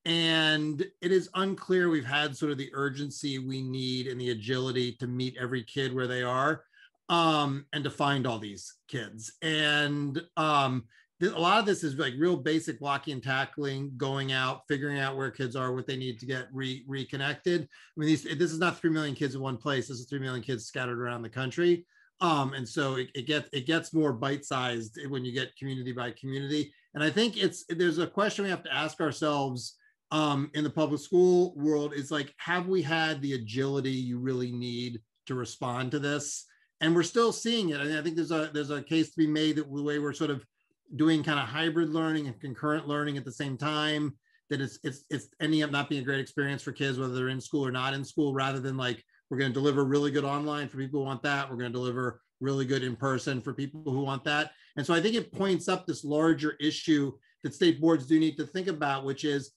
and it is unclear we've had sort of the urgency we need and the agility to meet every kid where they are um, and to find all these kids. And um, a lot of this is like real basic blocking and tackling, going out, figuring out where kids are, what they need to get re- reconnected. I mean, these, this is not 3 million kids in one place. This is 3 million kids scattered around the country. Um, and so it, it gets it gets more bite-sized when you get community by community. And I think it's there's a question we have to ask ourselves um, in the public school world is like, have we had the agility you really need to respond to this? and we're still seeing it. I, mean, I think there's a there's a case to be made that the way we're sort of doing kind of hybrid learning and concurrent learning at the same time that it's it's it's ending up not being a great experience for kids whether they're in school or not in school rather than like we're going to deliver really good online for people who want that. We're going to deliver really good in person for people who want that. And so i think it points up this larger issue that state boards do need to think about which is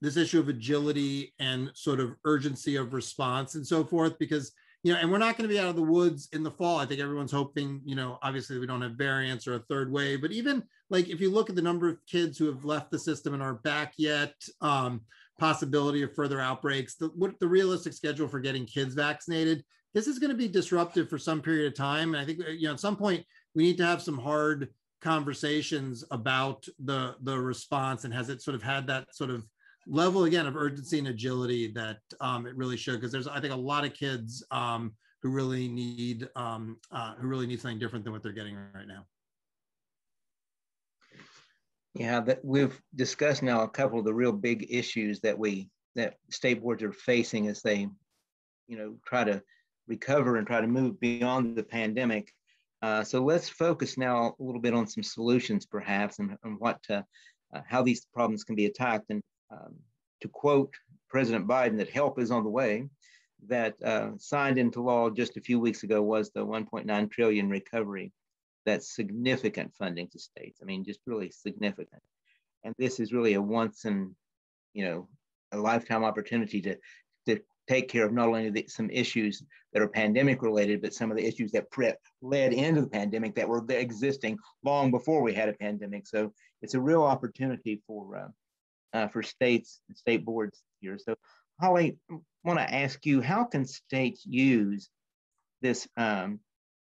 this issue of agility and sort of urgency of response and so forth because you know, and we're not going to be out of the woods in the fall. I think everyone's hoping, you know, obviously we don't have variants or a third wave, but even like if you look at the number of kids who have left the system and aren't back yet, um, possibility of further outbreaks, the, what the realistic schedule for getting kids vaccinated, this is going to be disruptive for some period of time. And I think, you know, at some point we need to have some hard conversations about the the response and has it sort of had that sort of level again of urgency and agility that um, it really should because there's I think a lot of kids um, who really need um, uh, who really need something different than what they're getting right now. Yeah, that we've discussed now a couple of the real big issues that we that state boards are facing as they, you know, try to recover and try to move beyond the pandemic. Uh, so let's focus now a little bit on some solutions, perhaps, and, and what to, uh, how these problems can be attacked. And um, to quote President Biden, that help is on the way, that uh, signed into law just a few weeks ago was the 1.9 trillion recovery. That's significant funding to states. I mean, just really significant. And this is really a once in, you know, a lifetime opportunity to, to take care of not only the, some issues that are pandemic related, but some of the issues that pre- led into the pandemic that were existing long before we had a pandemic. So it's a real opportunity for uh, uh, for states and state boards here. So, Holly, I want to ask you how can states use this um,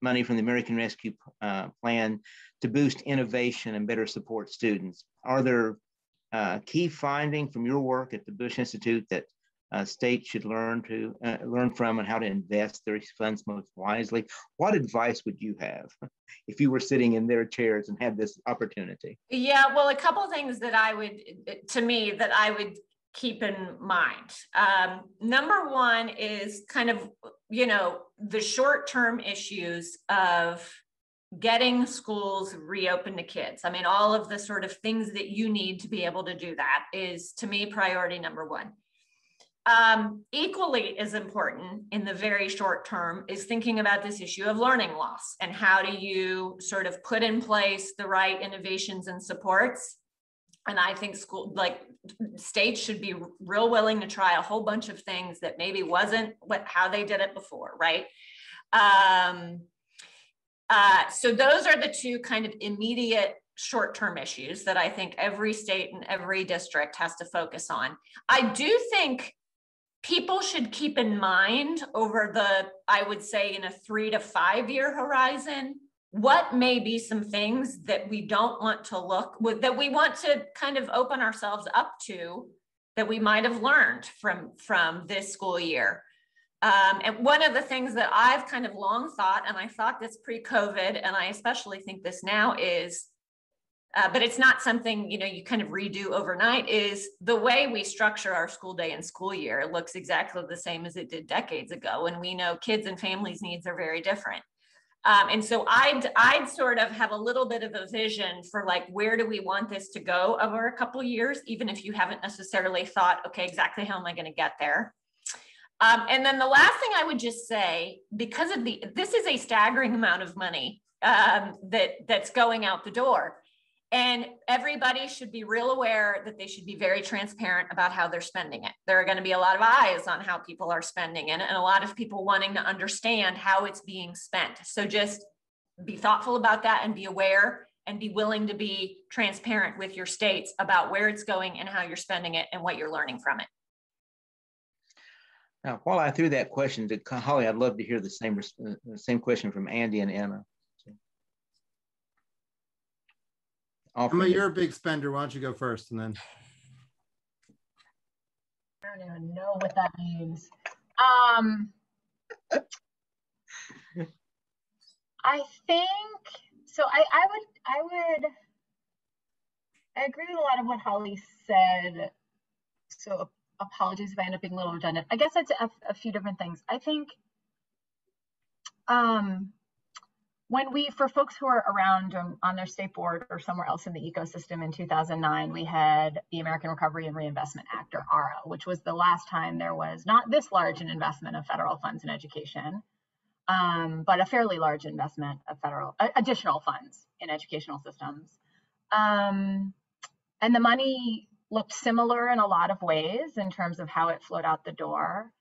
money from the American Rescue uh, Plan to boost innovation and better support students? Are there uh, key findings from your work at the Bush Institute that uh, states should learn to uh, learn from and how to invest their funds most wisely. What advice would you have if you were sitting in their chairs and had this opportunity? Yeah, well, a couple things that I would, to me, that I would keep in mind. Um, number one is kind of, you know, the short term issues of getting schools reopened to kids. I mean, all of the sort of things that you need to be able to do that is, to me, priority number one. Um, equally as important in the very short term is thinking about this issue of learning loss and how do you sort of put in place the right innovations and supports. And I think school, like states should be real willing to try a whole bunch of things that maybe wasn't what how they did it before, right? Um, uh, so those are the two kind of immediate short-term issues that I think every state and every district has to focus on. I do think people should keep in mind over the, I would say, in a three to five year horizon, what may be some things that we don't want to look that we want to kind of open ourselves up to that we might have learned from from this school year. Um, and one of the things that I've kind of long thought, and I thought this pre-COVID, and I especially think this now is, uh, but it's not something you know you kind of redo overnight. Is the way we structure our school day and school year looks exactly the same as it did decades ago, and we know kids and families' needs are very different. Um, and so I'd I'd sort of have a little bit of a vision for like where do we want this to go over a couple years, even if you haven't necessarily thought, okay, exactly how am I going to get there. Um, and then the last thing I would just say, because of the, this is a staggering amount of money um, that that's going out the door, and everybody should be real aware that they should be very transparent about how they're spending it. There are going to be a lot of eyes on how people are spending it, and a lot of people wanting to understand how it's being spent. So just be thoughtful about that and be aware and be willing to be transparent with your states about where it's going and how you're spending it and what you're learning from it. Now, while I threw that question to Holly, I'd love to hear the same uh, same question from Andy and Emma. Emma, you're a big spender. Why don't you go first and then? I don't even know what that means. Um, I think so. I, I would I would I agree with a lot of what Holly said. So apologies if I end up being a little redundant. I guess it's a, a few different things. I think um, when we, for folks who are around um, on their state board or somewhere else in the ecosystem in 2009, we had the American Recovery and Reinvestment Act, or ARRA, which was the last time there was not this large an investment of federal funds in education, um, but a fairly large investment of federal uh, additional funds in educational systems. Um, and the money looked similar in a lot of ways in terms of how it flowed out the door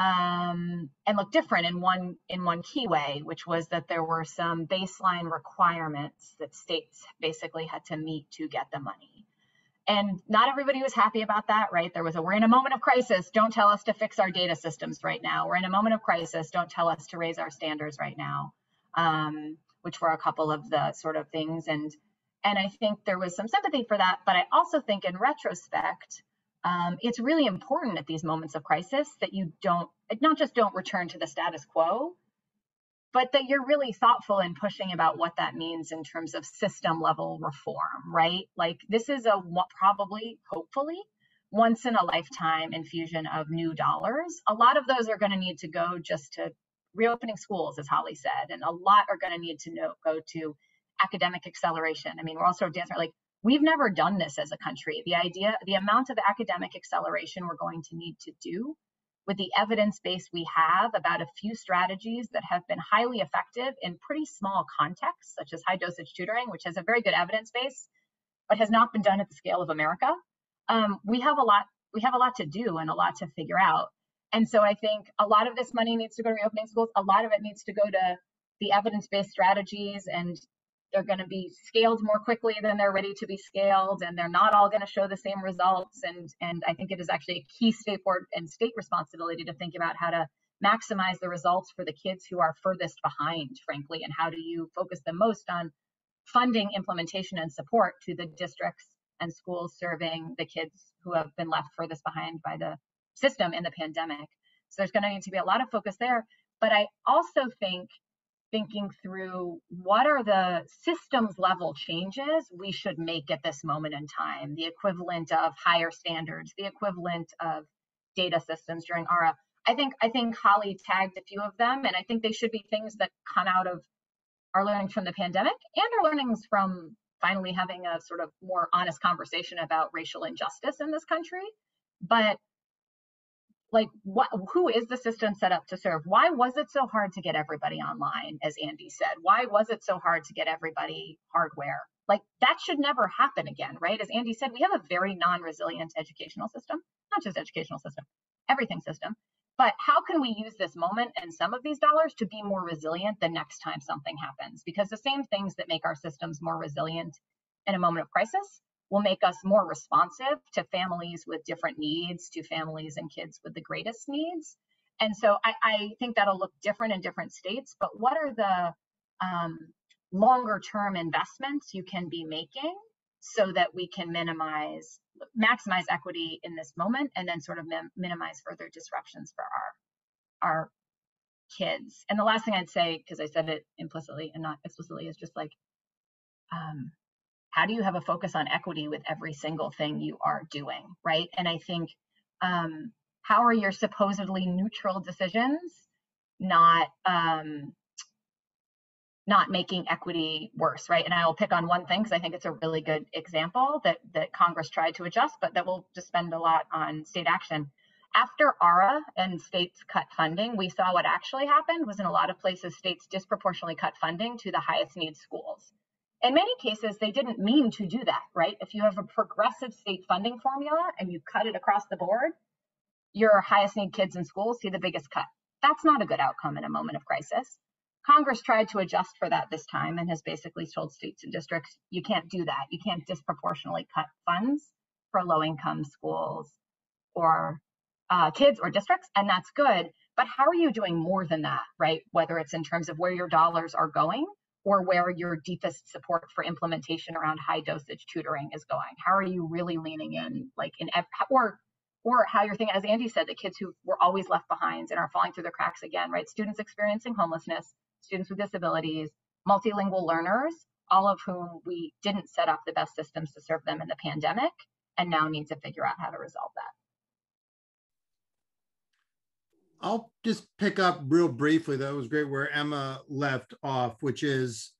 um, and look different in one in one key way which was that there were some baseline requirements that states basically had to meet to get the money. And not everybody was happy about that right? There was a we're in a moment of crisis. Don't tell us to fix our data systems right now. We're in a moment of crisis. Don't tell us to raise our standards right now um, which were a couple of the sort of things. And and I think there was some sympathy for that. But I also think in retrospect, um, it's really important at these moments of crisis that you don't, not just don't return to the status quo, but that you're really thoughtful in pushing about what that means in terms of system level reform, right? Like this is a probably, hopefully, once in a lifetime infusion of new dollars. A lot of those are going to need to go just to reopening schools, as Holly said, and a lot are going to need to know, go to academic acceleration. I mean, we're also dancing like we've never done this as a country. The idea, the amount of academic acceleration we're going to need to do with the evidence base we have about a few strategies that have been highly effective in pretty small contexts, such as high dosage tutoring, which has a very good evidence base, but has not been done at the scale of America. Um, we have a lot, we have a lot to do and a lot to figure out. And so I think a lot of this money needs to go to reopening schools. A lot of it needs to go to the evidence-based strategies and they're going to be scaled more quickly than they're ready to be scaled and they're not all going to show the same results and and i think it is actually a key state board and state responsibility to think about how to maximize the results for the kids who are furthest behind frankly and how do you focus the most on funding implementation and support to the districts and schools serving the kids who have been left furthest behind by the system in the pandemic. So there's going to need to be a lot of focus there. But I also think thinking through what are the systems level changes we should make at this moment in time, the equivalent of higher standards, the equivalent of data systems during ARRA. I think I think Holly tagged a few of them, and I think they should be things that come out of our learnings from the pandemic and our learnings from finally having a sort of more honest conversation about racial injustice in this country. But like what who is the system set up to serve? Why was it so hard to get everybody online as andy said? Why was it so hard to get everybody hardware? Like that should never happen again right? As andy said we have a very non-resilient educational system not just educational system everything system. But how can we use this moment and some of these dollars to be more resilient the next time something happens? Because the same things that make our systems more resilient in a moment of crisis will make us more responsive to families with different needs, to families and kids with the greatest needs. And so I, I think that'll look different in different states, but what are the um, longer term investments you can be making so that we can minimize, maximize equity in this moment and then sort of min minimize further disruptions for our, our kids. And the last thing I'd say, because I said it implicitly and not explicitly, is just like, um, how do you have a focus on equity with every single thing you are doing right? And i think um, how are your supposedly neutral decisions not um, not making equity worse right? And i will pick on one thing because i think it's a really good example that that congress tried to adjust but that will just spend a lot on state action. After ARRA and states cut funding, we saw what actually happened was in a lot of places, states disproportionately cut funding to the highest need schools in many cases, they didn't mean to do that, right? If you have a progressive state funding formula and you cut it across the board, your highest need kids in schools see the biggest cut. That's not a good outcome in a moment of crisis. Congress tried to adjust for that this time and has basically told states and districts, you can't do that. You can't disproportionately cut funds for low income schools or uh, kids or districts, and that's good. But how are you doing more than that, right? Whether it's in terms of where your dollars are going or where your deepest support for implementation around high dosage tutoring is going? How are you really leaning in like in or or how you're thinking as andy said the kids who were always left behind and are falling through the cracks again right? Students experiencing homelessness students with disabilities multilingual learners all of whom we didn't set up the best systems to serve them in the pandemic and now need to figure out how to resolve that I'll just pick up real briefly. That was great where Emma left off, which is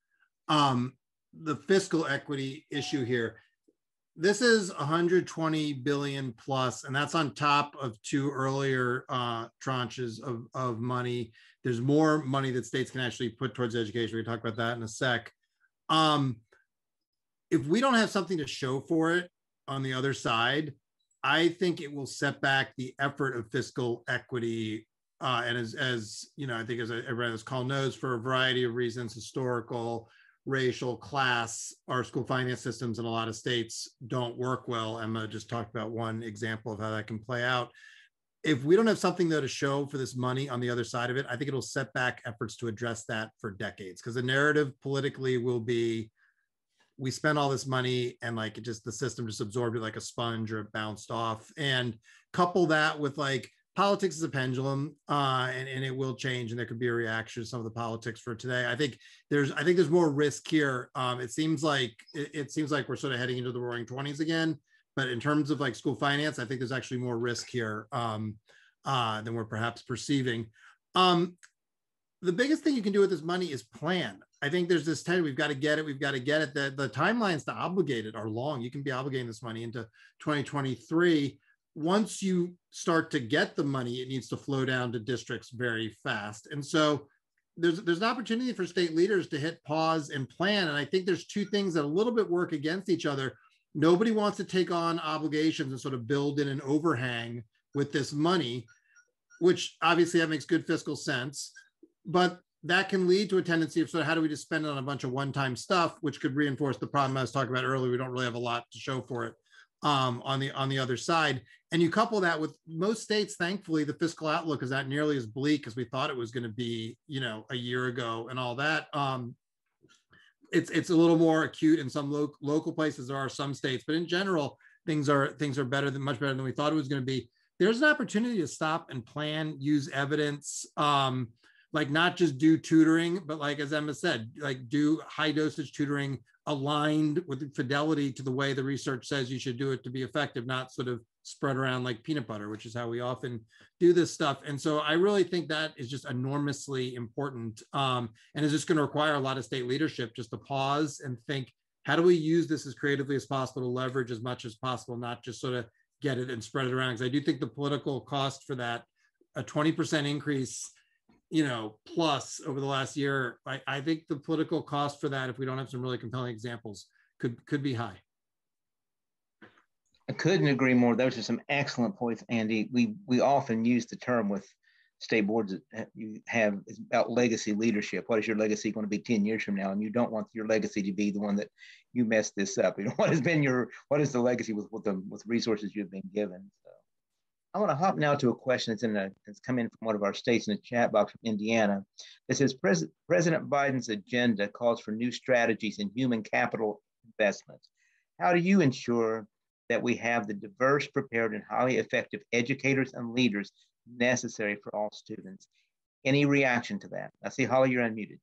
um, the fiscal equity issue here. This is 120 billion plus, and that's on top of two earlier uh, tranches of, of money. There's more money that states can actually put towards education. We can talk about that in a sec. Um, if we don't have something to show for it on the other side, I think it will set back the effort of fiscal equity uh, and as, as you know, I think as everyone on this call knows, for a variety of reasons, historical, racial, class, our school finance systems in a lot of states don't work well. Emma just talked about one example of how that can play out. If we don't have something though to show for this money on the other side of it, I think it'll set back efforts to address that for decades because the narrative politically will be we spent all this money and like it just the system just absorbed it like a sponge or it bounced off and couple that with like politics is a pendulum uh, and, and it will change and there could be a reaction to some of the politics for today. I think there's i think there's more risk here. Um, it seems like it, it, seems like we're sort of heading into the roaring 20s again but in terms of like school finance i think there's actually more risk here um, uh, than we're perhaps perceiving. Um, the biggest thing you can do with this money is plan. I think there's this tendency we've got to get it we've got to get it the, the timelines to obligate it are long. You can be obligating this money into 2023 once you start to get the money, it needs to flow down to districts very fast. And so there's there's an opportunity for state leaders to hit pause and plan. And I think there's two things that a little bit work against each other. Nobody wants to take on obligations and sort of build in an overhang with this money, which obviously that makes good fiscal sense. But that can lead to a tendency of sort of how do we just spend it on a bunch of one-time stuff, which could reinforce the problem I was talking about earlier. We don't really have a lot to show for it um, on the on the other side. And you couple that with most states, thankfully, the fiscal outlook is not nearly as bleak as we thought it was going to be, you know, a year ago and all that. Um, it's it's a little more acute in some lo- local places. There are some states, but in general, things are things are better than much better than we thought it was going to be. there's an opportunity to stop and plan, use evidence, um, like not just do tutoring, but like as Emma said, like do high dosage tutoring aligned with fidelity to the way the research says you should do it to be effective, not sort of spread around like peanut butter, which is how we often do this stuff. And so I really think that is just enormously important um, and is just going to require a lot of state leadership just to pause and think, how do we use this as creatively as possible to leverage as much as possible, not just sort of get it and spread it around? Because I do think the political cost for that, a 20% increase, you know, plus over the last year, I, I think the political cost for that, if we don't have some really compelling examples, could could be high. I couldn't agree more. Those are some excellent points, Andy. We we often use the term with state boards that you have is about legacy leadership. What is your legacy going to be 10 years from now? And you don't want your legacy to be the one that you messed this up. You know, what has been your what is the legacy with with the with resources you've been given? So I want to hop now to a question that's in a that's come in from one of our states in the chat box from Indiana. It says Pres- President Biden's agenda calls for new strategies in human capital investments. How do you ensure that we have the diverse, prepared, and highly effective educators and leaders necessary for all students. Any reaction to that? I see Holly, you're unmuted.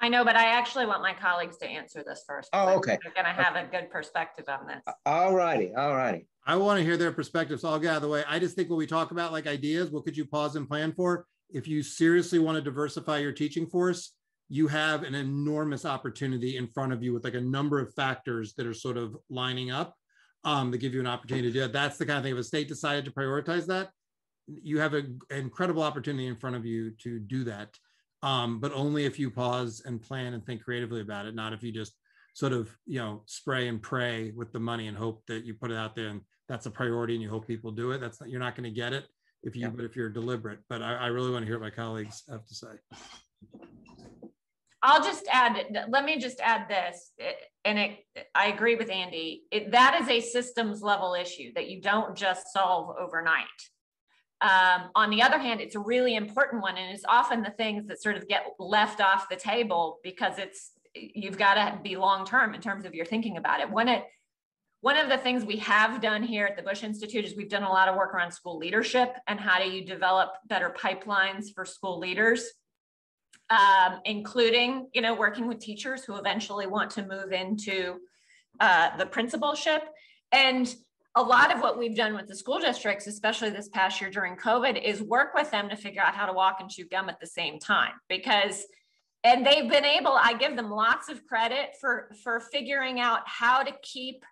I know, but I actually want my colleagues to answer this first. Oh, okay. They're going to have a good perspective on this. All righty, all righty. I want to hear their perspectives. So I'll get out of the way. I just think when we talk about like ideas, what could you pause and plan for? If you seriously want to diversify your teaching force, you have an enormous opportunity in front of you with like a number of factors that are sort of lining up um, to give you an opportunity to do that. That's the kind of thing. If a state decided to prioritize that, you have an incredible opportunity in front of you to do that. Um, but only if you pause and plan and think creatively about it, not if you just sort of, you know, spray and pray with the money and hope that you put it out there and that's a priority and you hope people do it. That's not, you're not going to get it if you, yeah. but if you're deliberate. But I, I really want to hear what my colleagues have to say. I'll just add, let me just add this, and it, I agree with Andy. It, that is a systems level issue that you don't just solve overnight. Um, on the other hand, it's a really important one, and it's often the things that sort of get left off the table because it's you've got to be long term in terms of your thinking about it. It one of the things we have done here at the Bush Institute is we've done a lot of work around school leadership and how do you develop better pipelines for school leaders um, including, you know, working with teachers who eventually want to move into uh, the principalship. And a lot of what we've done with the school districts, especially this past year during COVID, is work with them to figure out how to walk and chew gum at the same time. Because, and they've been able, I give them lots of credit for for figuring out how to keep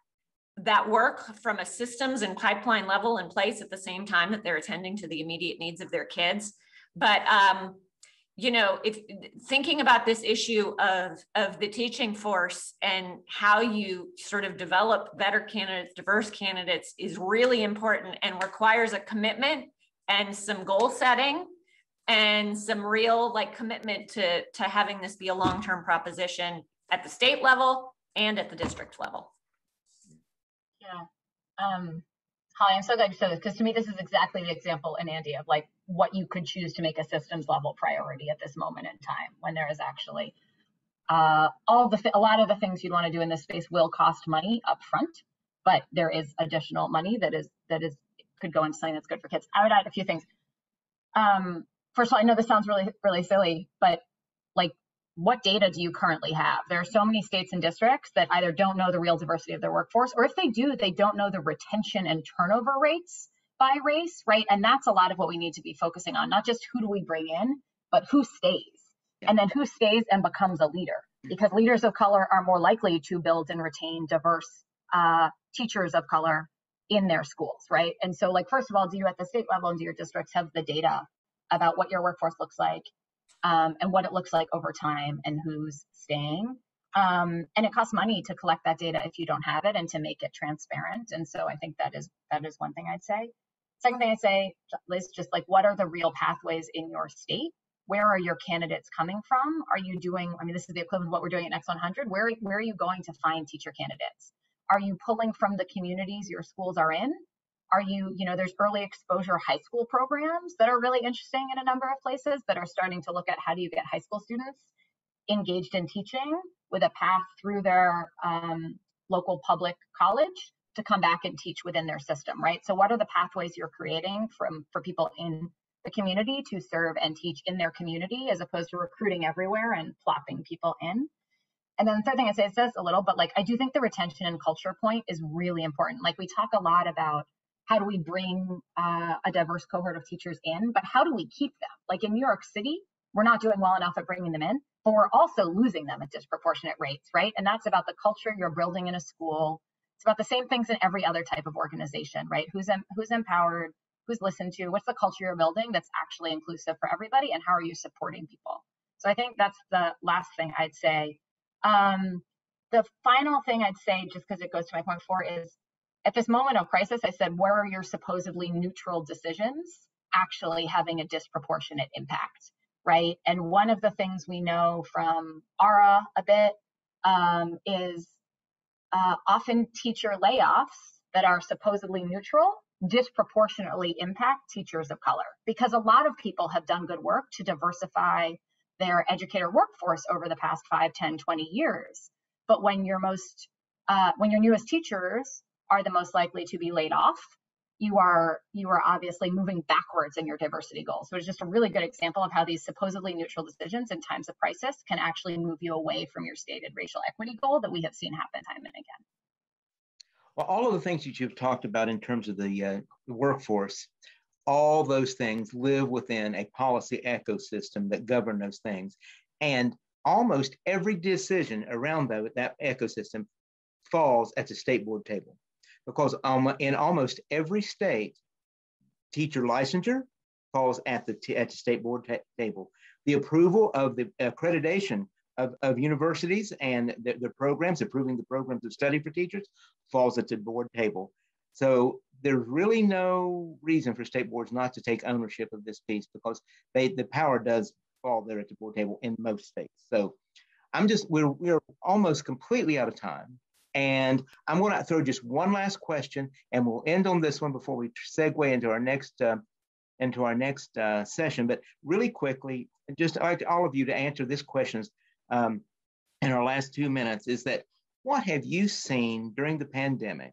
that work from a systems and pipeline level in place at the same time that they're attending to the immediate needs of their kids. But um, you know, if thinking about this issue of of the teaching force and how you sort of develop better candidates, diverse candidates is really important and requires a commitment and some goal setting and some real like commitment to to having this be a long-term proposition at the state level and at the district level. Yeah. Um, Holly, I'm so glad you said this because to me, this is exactly the example in Andy of like what you could choose to make a systems level priority at this moment in time when there is actually uh, all the a lot of the things you'd want to do in this space will cost money up front, but there is additional money that is that is could go into something that's good for kids. I would add a few things. Um, first of all, I know this sounds really really silly, but like what data do you currently have? There are so many states and districts that either don't know the real diversity of their workforce, or if they do, they don't know the retention and turnover rates by race, right? And that's a lot of what we need to be focusing on, not just who do we bring in, but who stays. Yeah. And then who stays and becomes a leader, mm. because leaders of color are more likely to build and retain diverse uh, teachers of color in their schools, right? And so, like, first of all, do you at the state level and do your districts have the data about what your workforce looks like um, and what it looks like over time and who's staying? Um, and it costs money to collect that data if you don't have it and to make it transparent. And so I think that is that is one thing I'd say. Second thing I say is just like, what are the real pathways in your state? Where are your candidates coming from? Are you doing, I mean, this is the equivalent of what we're doing at Next 100. Where, where are you going to find teacher candidates? Are you pulling from the communities your schools are in? Are you, you know, there's early exposure high school programs that are really interesting in a number of places that are starting to look at how do you get high school students engaged in teaching with a path through their um, local public college to come back and teach within their system, right? So what are the pathways you're creating from for people in the community to serve and teach in their community as opposed to recruiting everywhere and plopping people in? And then the third thing I say, it says a little, but like I do think the retention and culture point is really important. Like we talk a lot about how do we bring uh, a diverse cohort of teachers in, but how do we keep them? Like in New York City, we're not doing well enough at bringing them in, but we're also losing them at disproportionate rates, right? And that's about the culture you're building in a school. It's about the same things in every other type of organization, right? Who's who's empowered, who's listened to, what's the culture you're building that's actually inclusive for everybody, and how are you supporting people? So I think that's the last thing I'd say. Um, the final thing I'd say, just because it goes to my point four, is at this moment of crisis, I said, where are your supposedly neutral decisions actually having a disproportionate impact, right? And one of the things we know from ARRA a bit um, is uh, often teacher layoffs that are supposedly neutral disproportionately impact teachers of color because a lot of people have done good work to diversify their educator workforce over the past 5 10 20 years. But when your most uh, when your newest teachers are the most likely to be laid off you are you are obviously moving backwards in your diversity goals so it's just a really good example of how these supposedly neutral decisions in times of crisis can actually move you away from your stated racial equity goal that we have seen happen time and again. Well all of the things that you've talked about in terms of the, uh, workforce all those things live within a policy ecosystem that govern those things. And almost every decision around that, that ecosystem falls at the state board table because um, in almost every state, teacher licensure falls at the, t- at the state board t- table. The approval of the accreditation of, of universities and the, the programs, approving the programs of study for teachers, falls at the board table. So there's really no reason for state boards not to take ownership of this piece because they the power does fall there at the board table in most states. So I'm just we're we're almost completely out of time. And I'm going to throw just one last question, and we'll end on this one before we segue into our next uh, into our next uh, session. But really quickly, just I'd like all of you to answer this question um, in our last two minutes is that what have you seen during the pandemic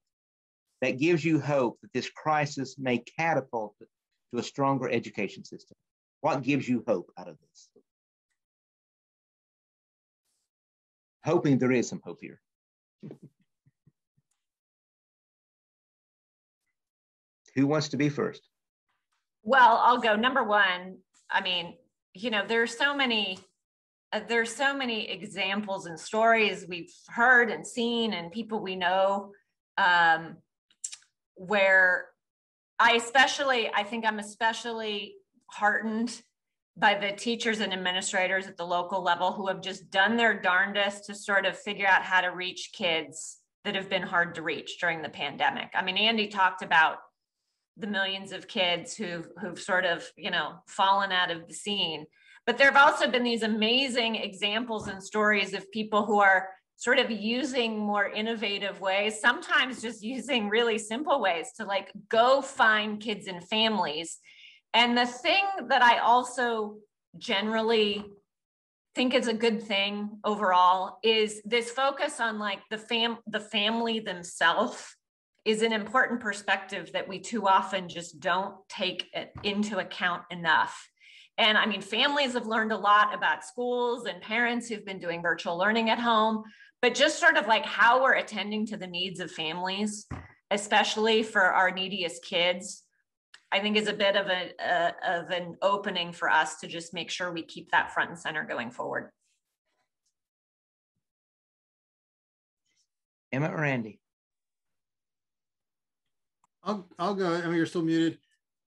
that gives you hope that this crisis may catapult to a stronger education system? What gives you hope out of this? Hoping there is some hope here. Who wants to be first? Well, I'll go. Number one, I mean, you know, there's so many uh, there's so many examples and stories we've heard and seen and people we know um, where I especially, I think I'm especially heartened by the teachers and administrators at the local level who have just done their darndest to sort of figure out how to reach kids that have been hard to reach during the pandemic. I mean, Andy talked about the millions of kids who've who've sort of, you know, fallen out of the scene. But there have also been these amazing examples and stories of people who are sort of using more innovative ways, sometimes just using really simple ways to like go find kids and families. And the thing that I also generally think is a good thing overall is this focus on like the fam the family themselves is an important perspective that we too often just don't take into account enough. And I mean, families have learned a lot about schools and parents who've been doing virtual learning at home, but just sort of like how we're attending to the needs of families, especially for our neediest kids, I think is a bit of a, a of an opening for us to just make sure we keep that front and center going forward. Emma or Andy? I'll I'll go. I mean, you're still muted.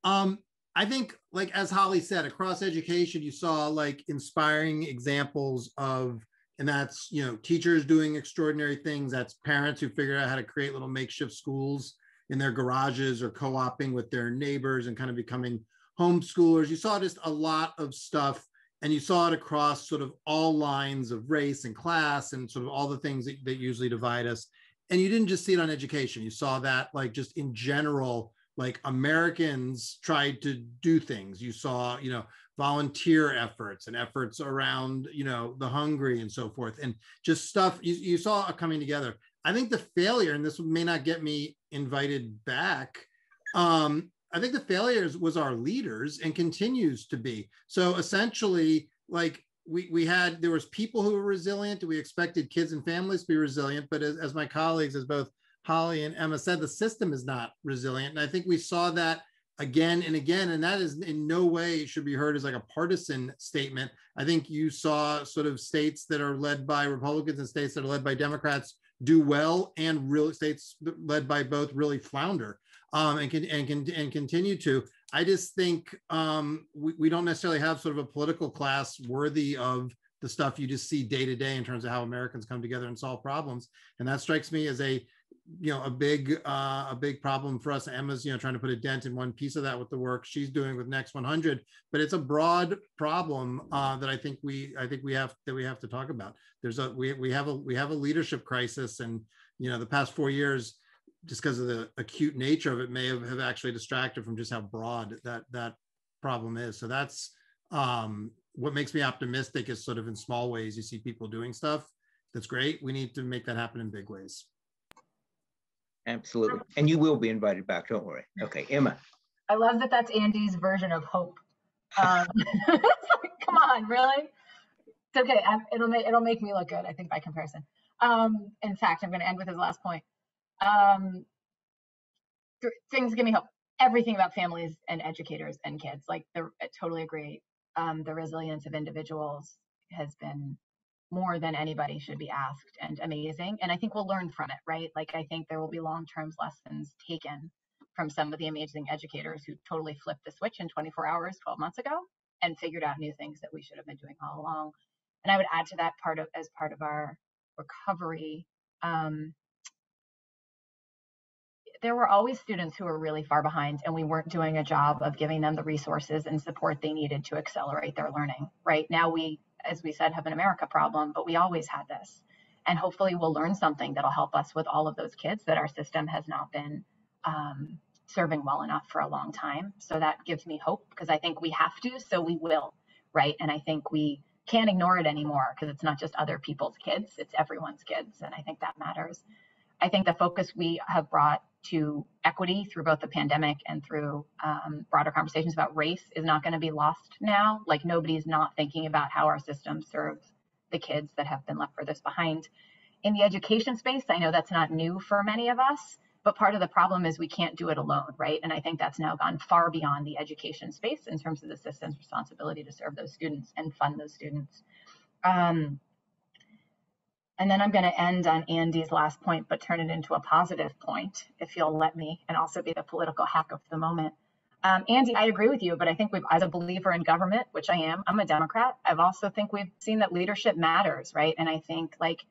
Um, I think, like as Holly said, across education, you saw like inspiring examples of, and that's you know teachers doing extraordinary things. That's parents who figured out how to create little makeshift schools in their garages or co-oping with their neighbors and kind of becoming homeschoolers. You saw just a lot of stuff, and you saw it across sort of all lines of race and class and sort of all the things that, that usually divide us. And you didn't just see it on education. You saw that like just in general like americans tried to do things. You saw you know volunteer efforts and efforts around you know the hungry and so forth and just stuff. You, you saw coming together. I think the failure and this may not get me invited back. Um, I think the failures was our leaders and continues to be. So essentially, like we, we had, there was people who were resilient. We expected kids and families to be resilient, but as, as my colleagues, as both Holly and Emma said, the system is not resilient. And I think we saw that again and again. And that is in no way should be heard as like a partisan statement. I think you saw sort of states that are led by Republicans and states that are led by Democrats do well and real states led by both really flounder um, and can and can and continue to. I just think um, we, we don't necessarily have sort of a political class worthy of the stuff you just see day to day in terms of how Americans come together and solve problems. And that strikes me as a you know a big uh, a big problem for us. Emma's you know trying to put a dent in one piece of that with the work she's doing with Next 100, but it's a broad problem uh, that I think we I think we have that we have to talk about. There's a we we have a we have a leadership crisis, and you know the past four years, just because of the acute nature of it, may have, have actually distracted from just how broad that that problem is. So that's um, what makes me optimistic. Is sort of in small ways you see people doing stuff. That's great. We need to make that happen in big ways. Absolutely. And you will be invited back. Don't worry. Okay, Emma. I love that that's Andy's version of hope. Um, come on, really? It's okay. I, it'll make it'll make me look good. I think by comparison. Um, in fact, I'm going to end with his last point. Um, th things give me hope. Everything about families and educators and kids, like the, I totally agree. Um, the resilience of individuals has been more than anybody should be asked and amazing. And I think we'll learn from it, right? Like, I think there will be long term lessons taken from some of the amazing educators who totally flipped the switch in 24 hours 12 months ago and figured out new things that we should have been doing all along. And I would add to that part of as part of our recovery. Um, there were always students who were really far behind and we weren't doing a job of giving them the resources and support they needed to accelerate their learning right now we as we said, have an America problem, but we always had this. And hopefully we'll learn something that'll help us with all of those kids that our system has not been um, serving well enough for a long time. So that gives me hope because I think we have to, so we will, right? And I think we can't ignore it anymore because it's not just other people's kids, it's everyone's kids. And I think that matters. I think the focus we have brought to equity through both the pandemic and through um, broader conversations about race is not going to be lost now. Like nobody's not thinking about how our system serves the kids that have been left furthest behind. In the education space, I know that's not new for many of us, but part of the problem is we can't do it alone, right? And I think that's now gone far beyond the education space in terms of the system's responsibility to serve those students and fund those students. Um, and then I'm going to end on Andy's last point, but turn it into a positive point, if you'll let me, and also be the political hack of the moment. Um, Andy, I agree with you, but I think we've, as a believer in government, which I am, I'm a Democrat. I've also think we've seen that leadership matters, right? And I think like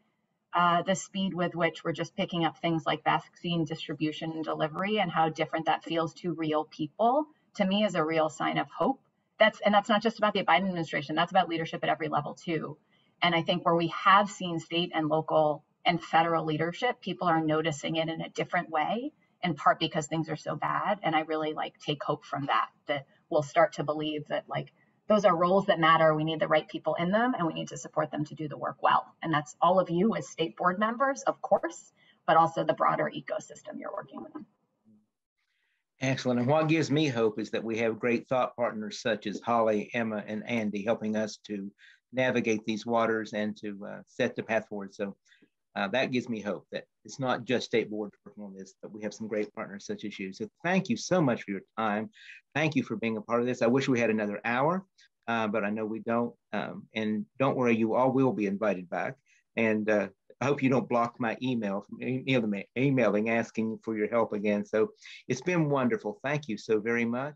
uh, the speed with which we're just picking up things like vaccine distribution and delivery and how different that feels to real people, to me is a real sign of hope. That's and that's not just about the Biden administration. That's about leadership at every level too. And I think where we have seen state and local and federal leadership, people are noticing it in a different way, in part because things are so bad. And I really like take hope from that, that we'll start to believe that like those are roles that matter. We need the right people in them and we need to support them to do the work well. And that's all of you as state board members, of course, but also the broader ecosystem you're working with. Excellent. And what gives me hope is that we have great thought partners such as Holly, Emma, and Andy helping us to navigate these waters and to uh, set the path forward. So uh, that gives me hope that it's not just state board working on this, but we have some great partners such as you. So thank you so much for your time. Thank you for being a part of this. I wish we had another hour, uh, but I know we don't. Um, and don't worry, you all will be invited back. And uh, I hope you don't block my email from emailing asking for your help again. So it's been wonderful. Thank you so very much.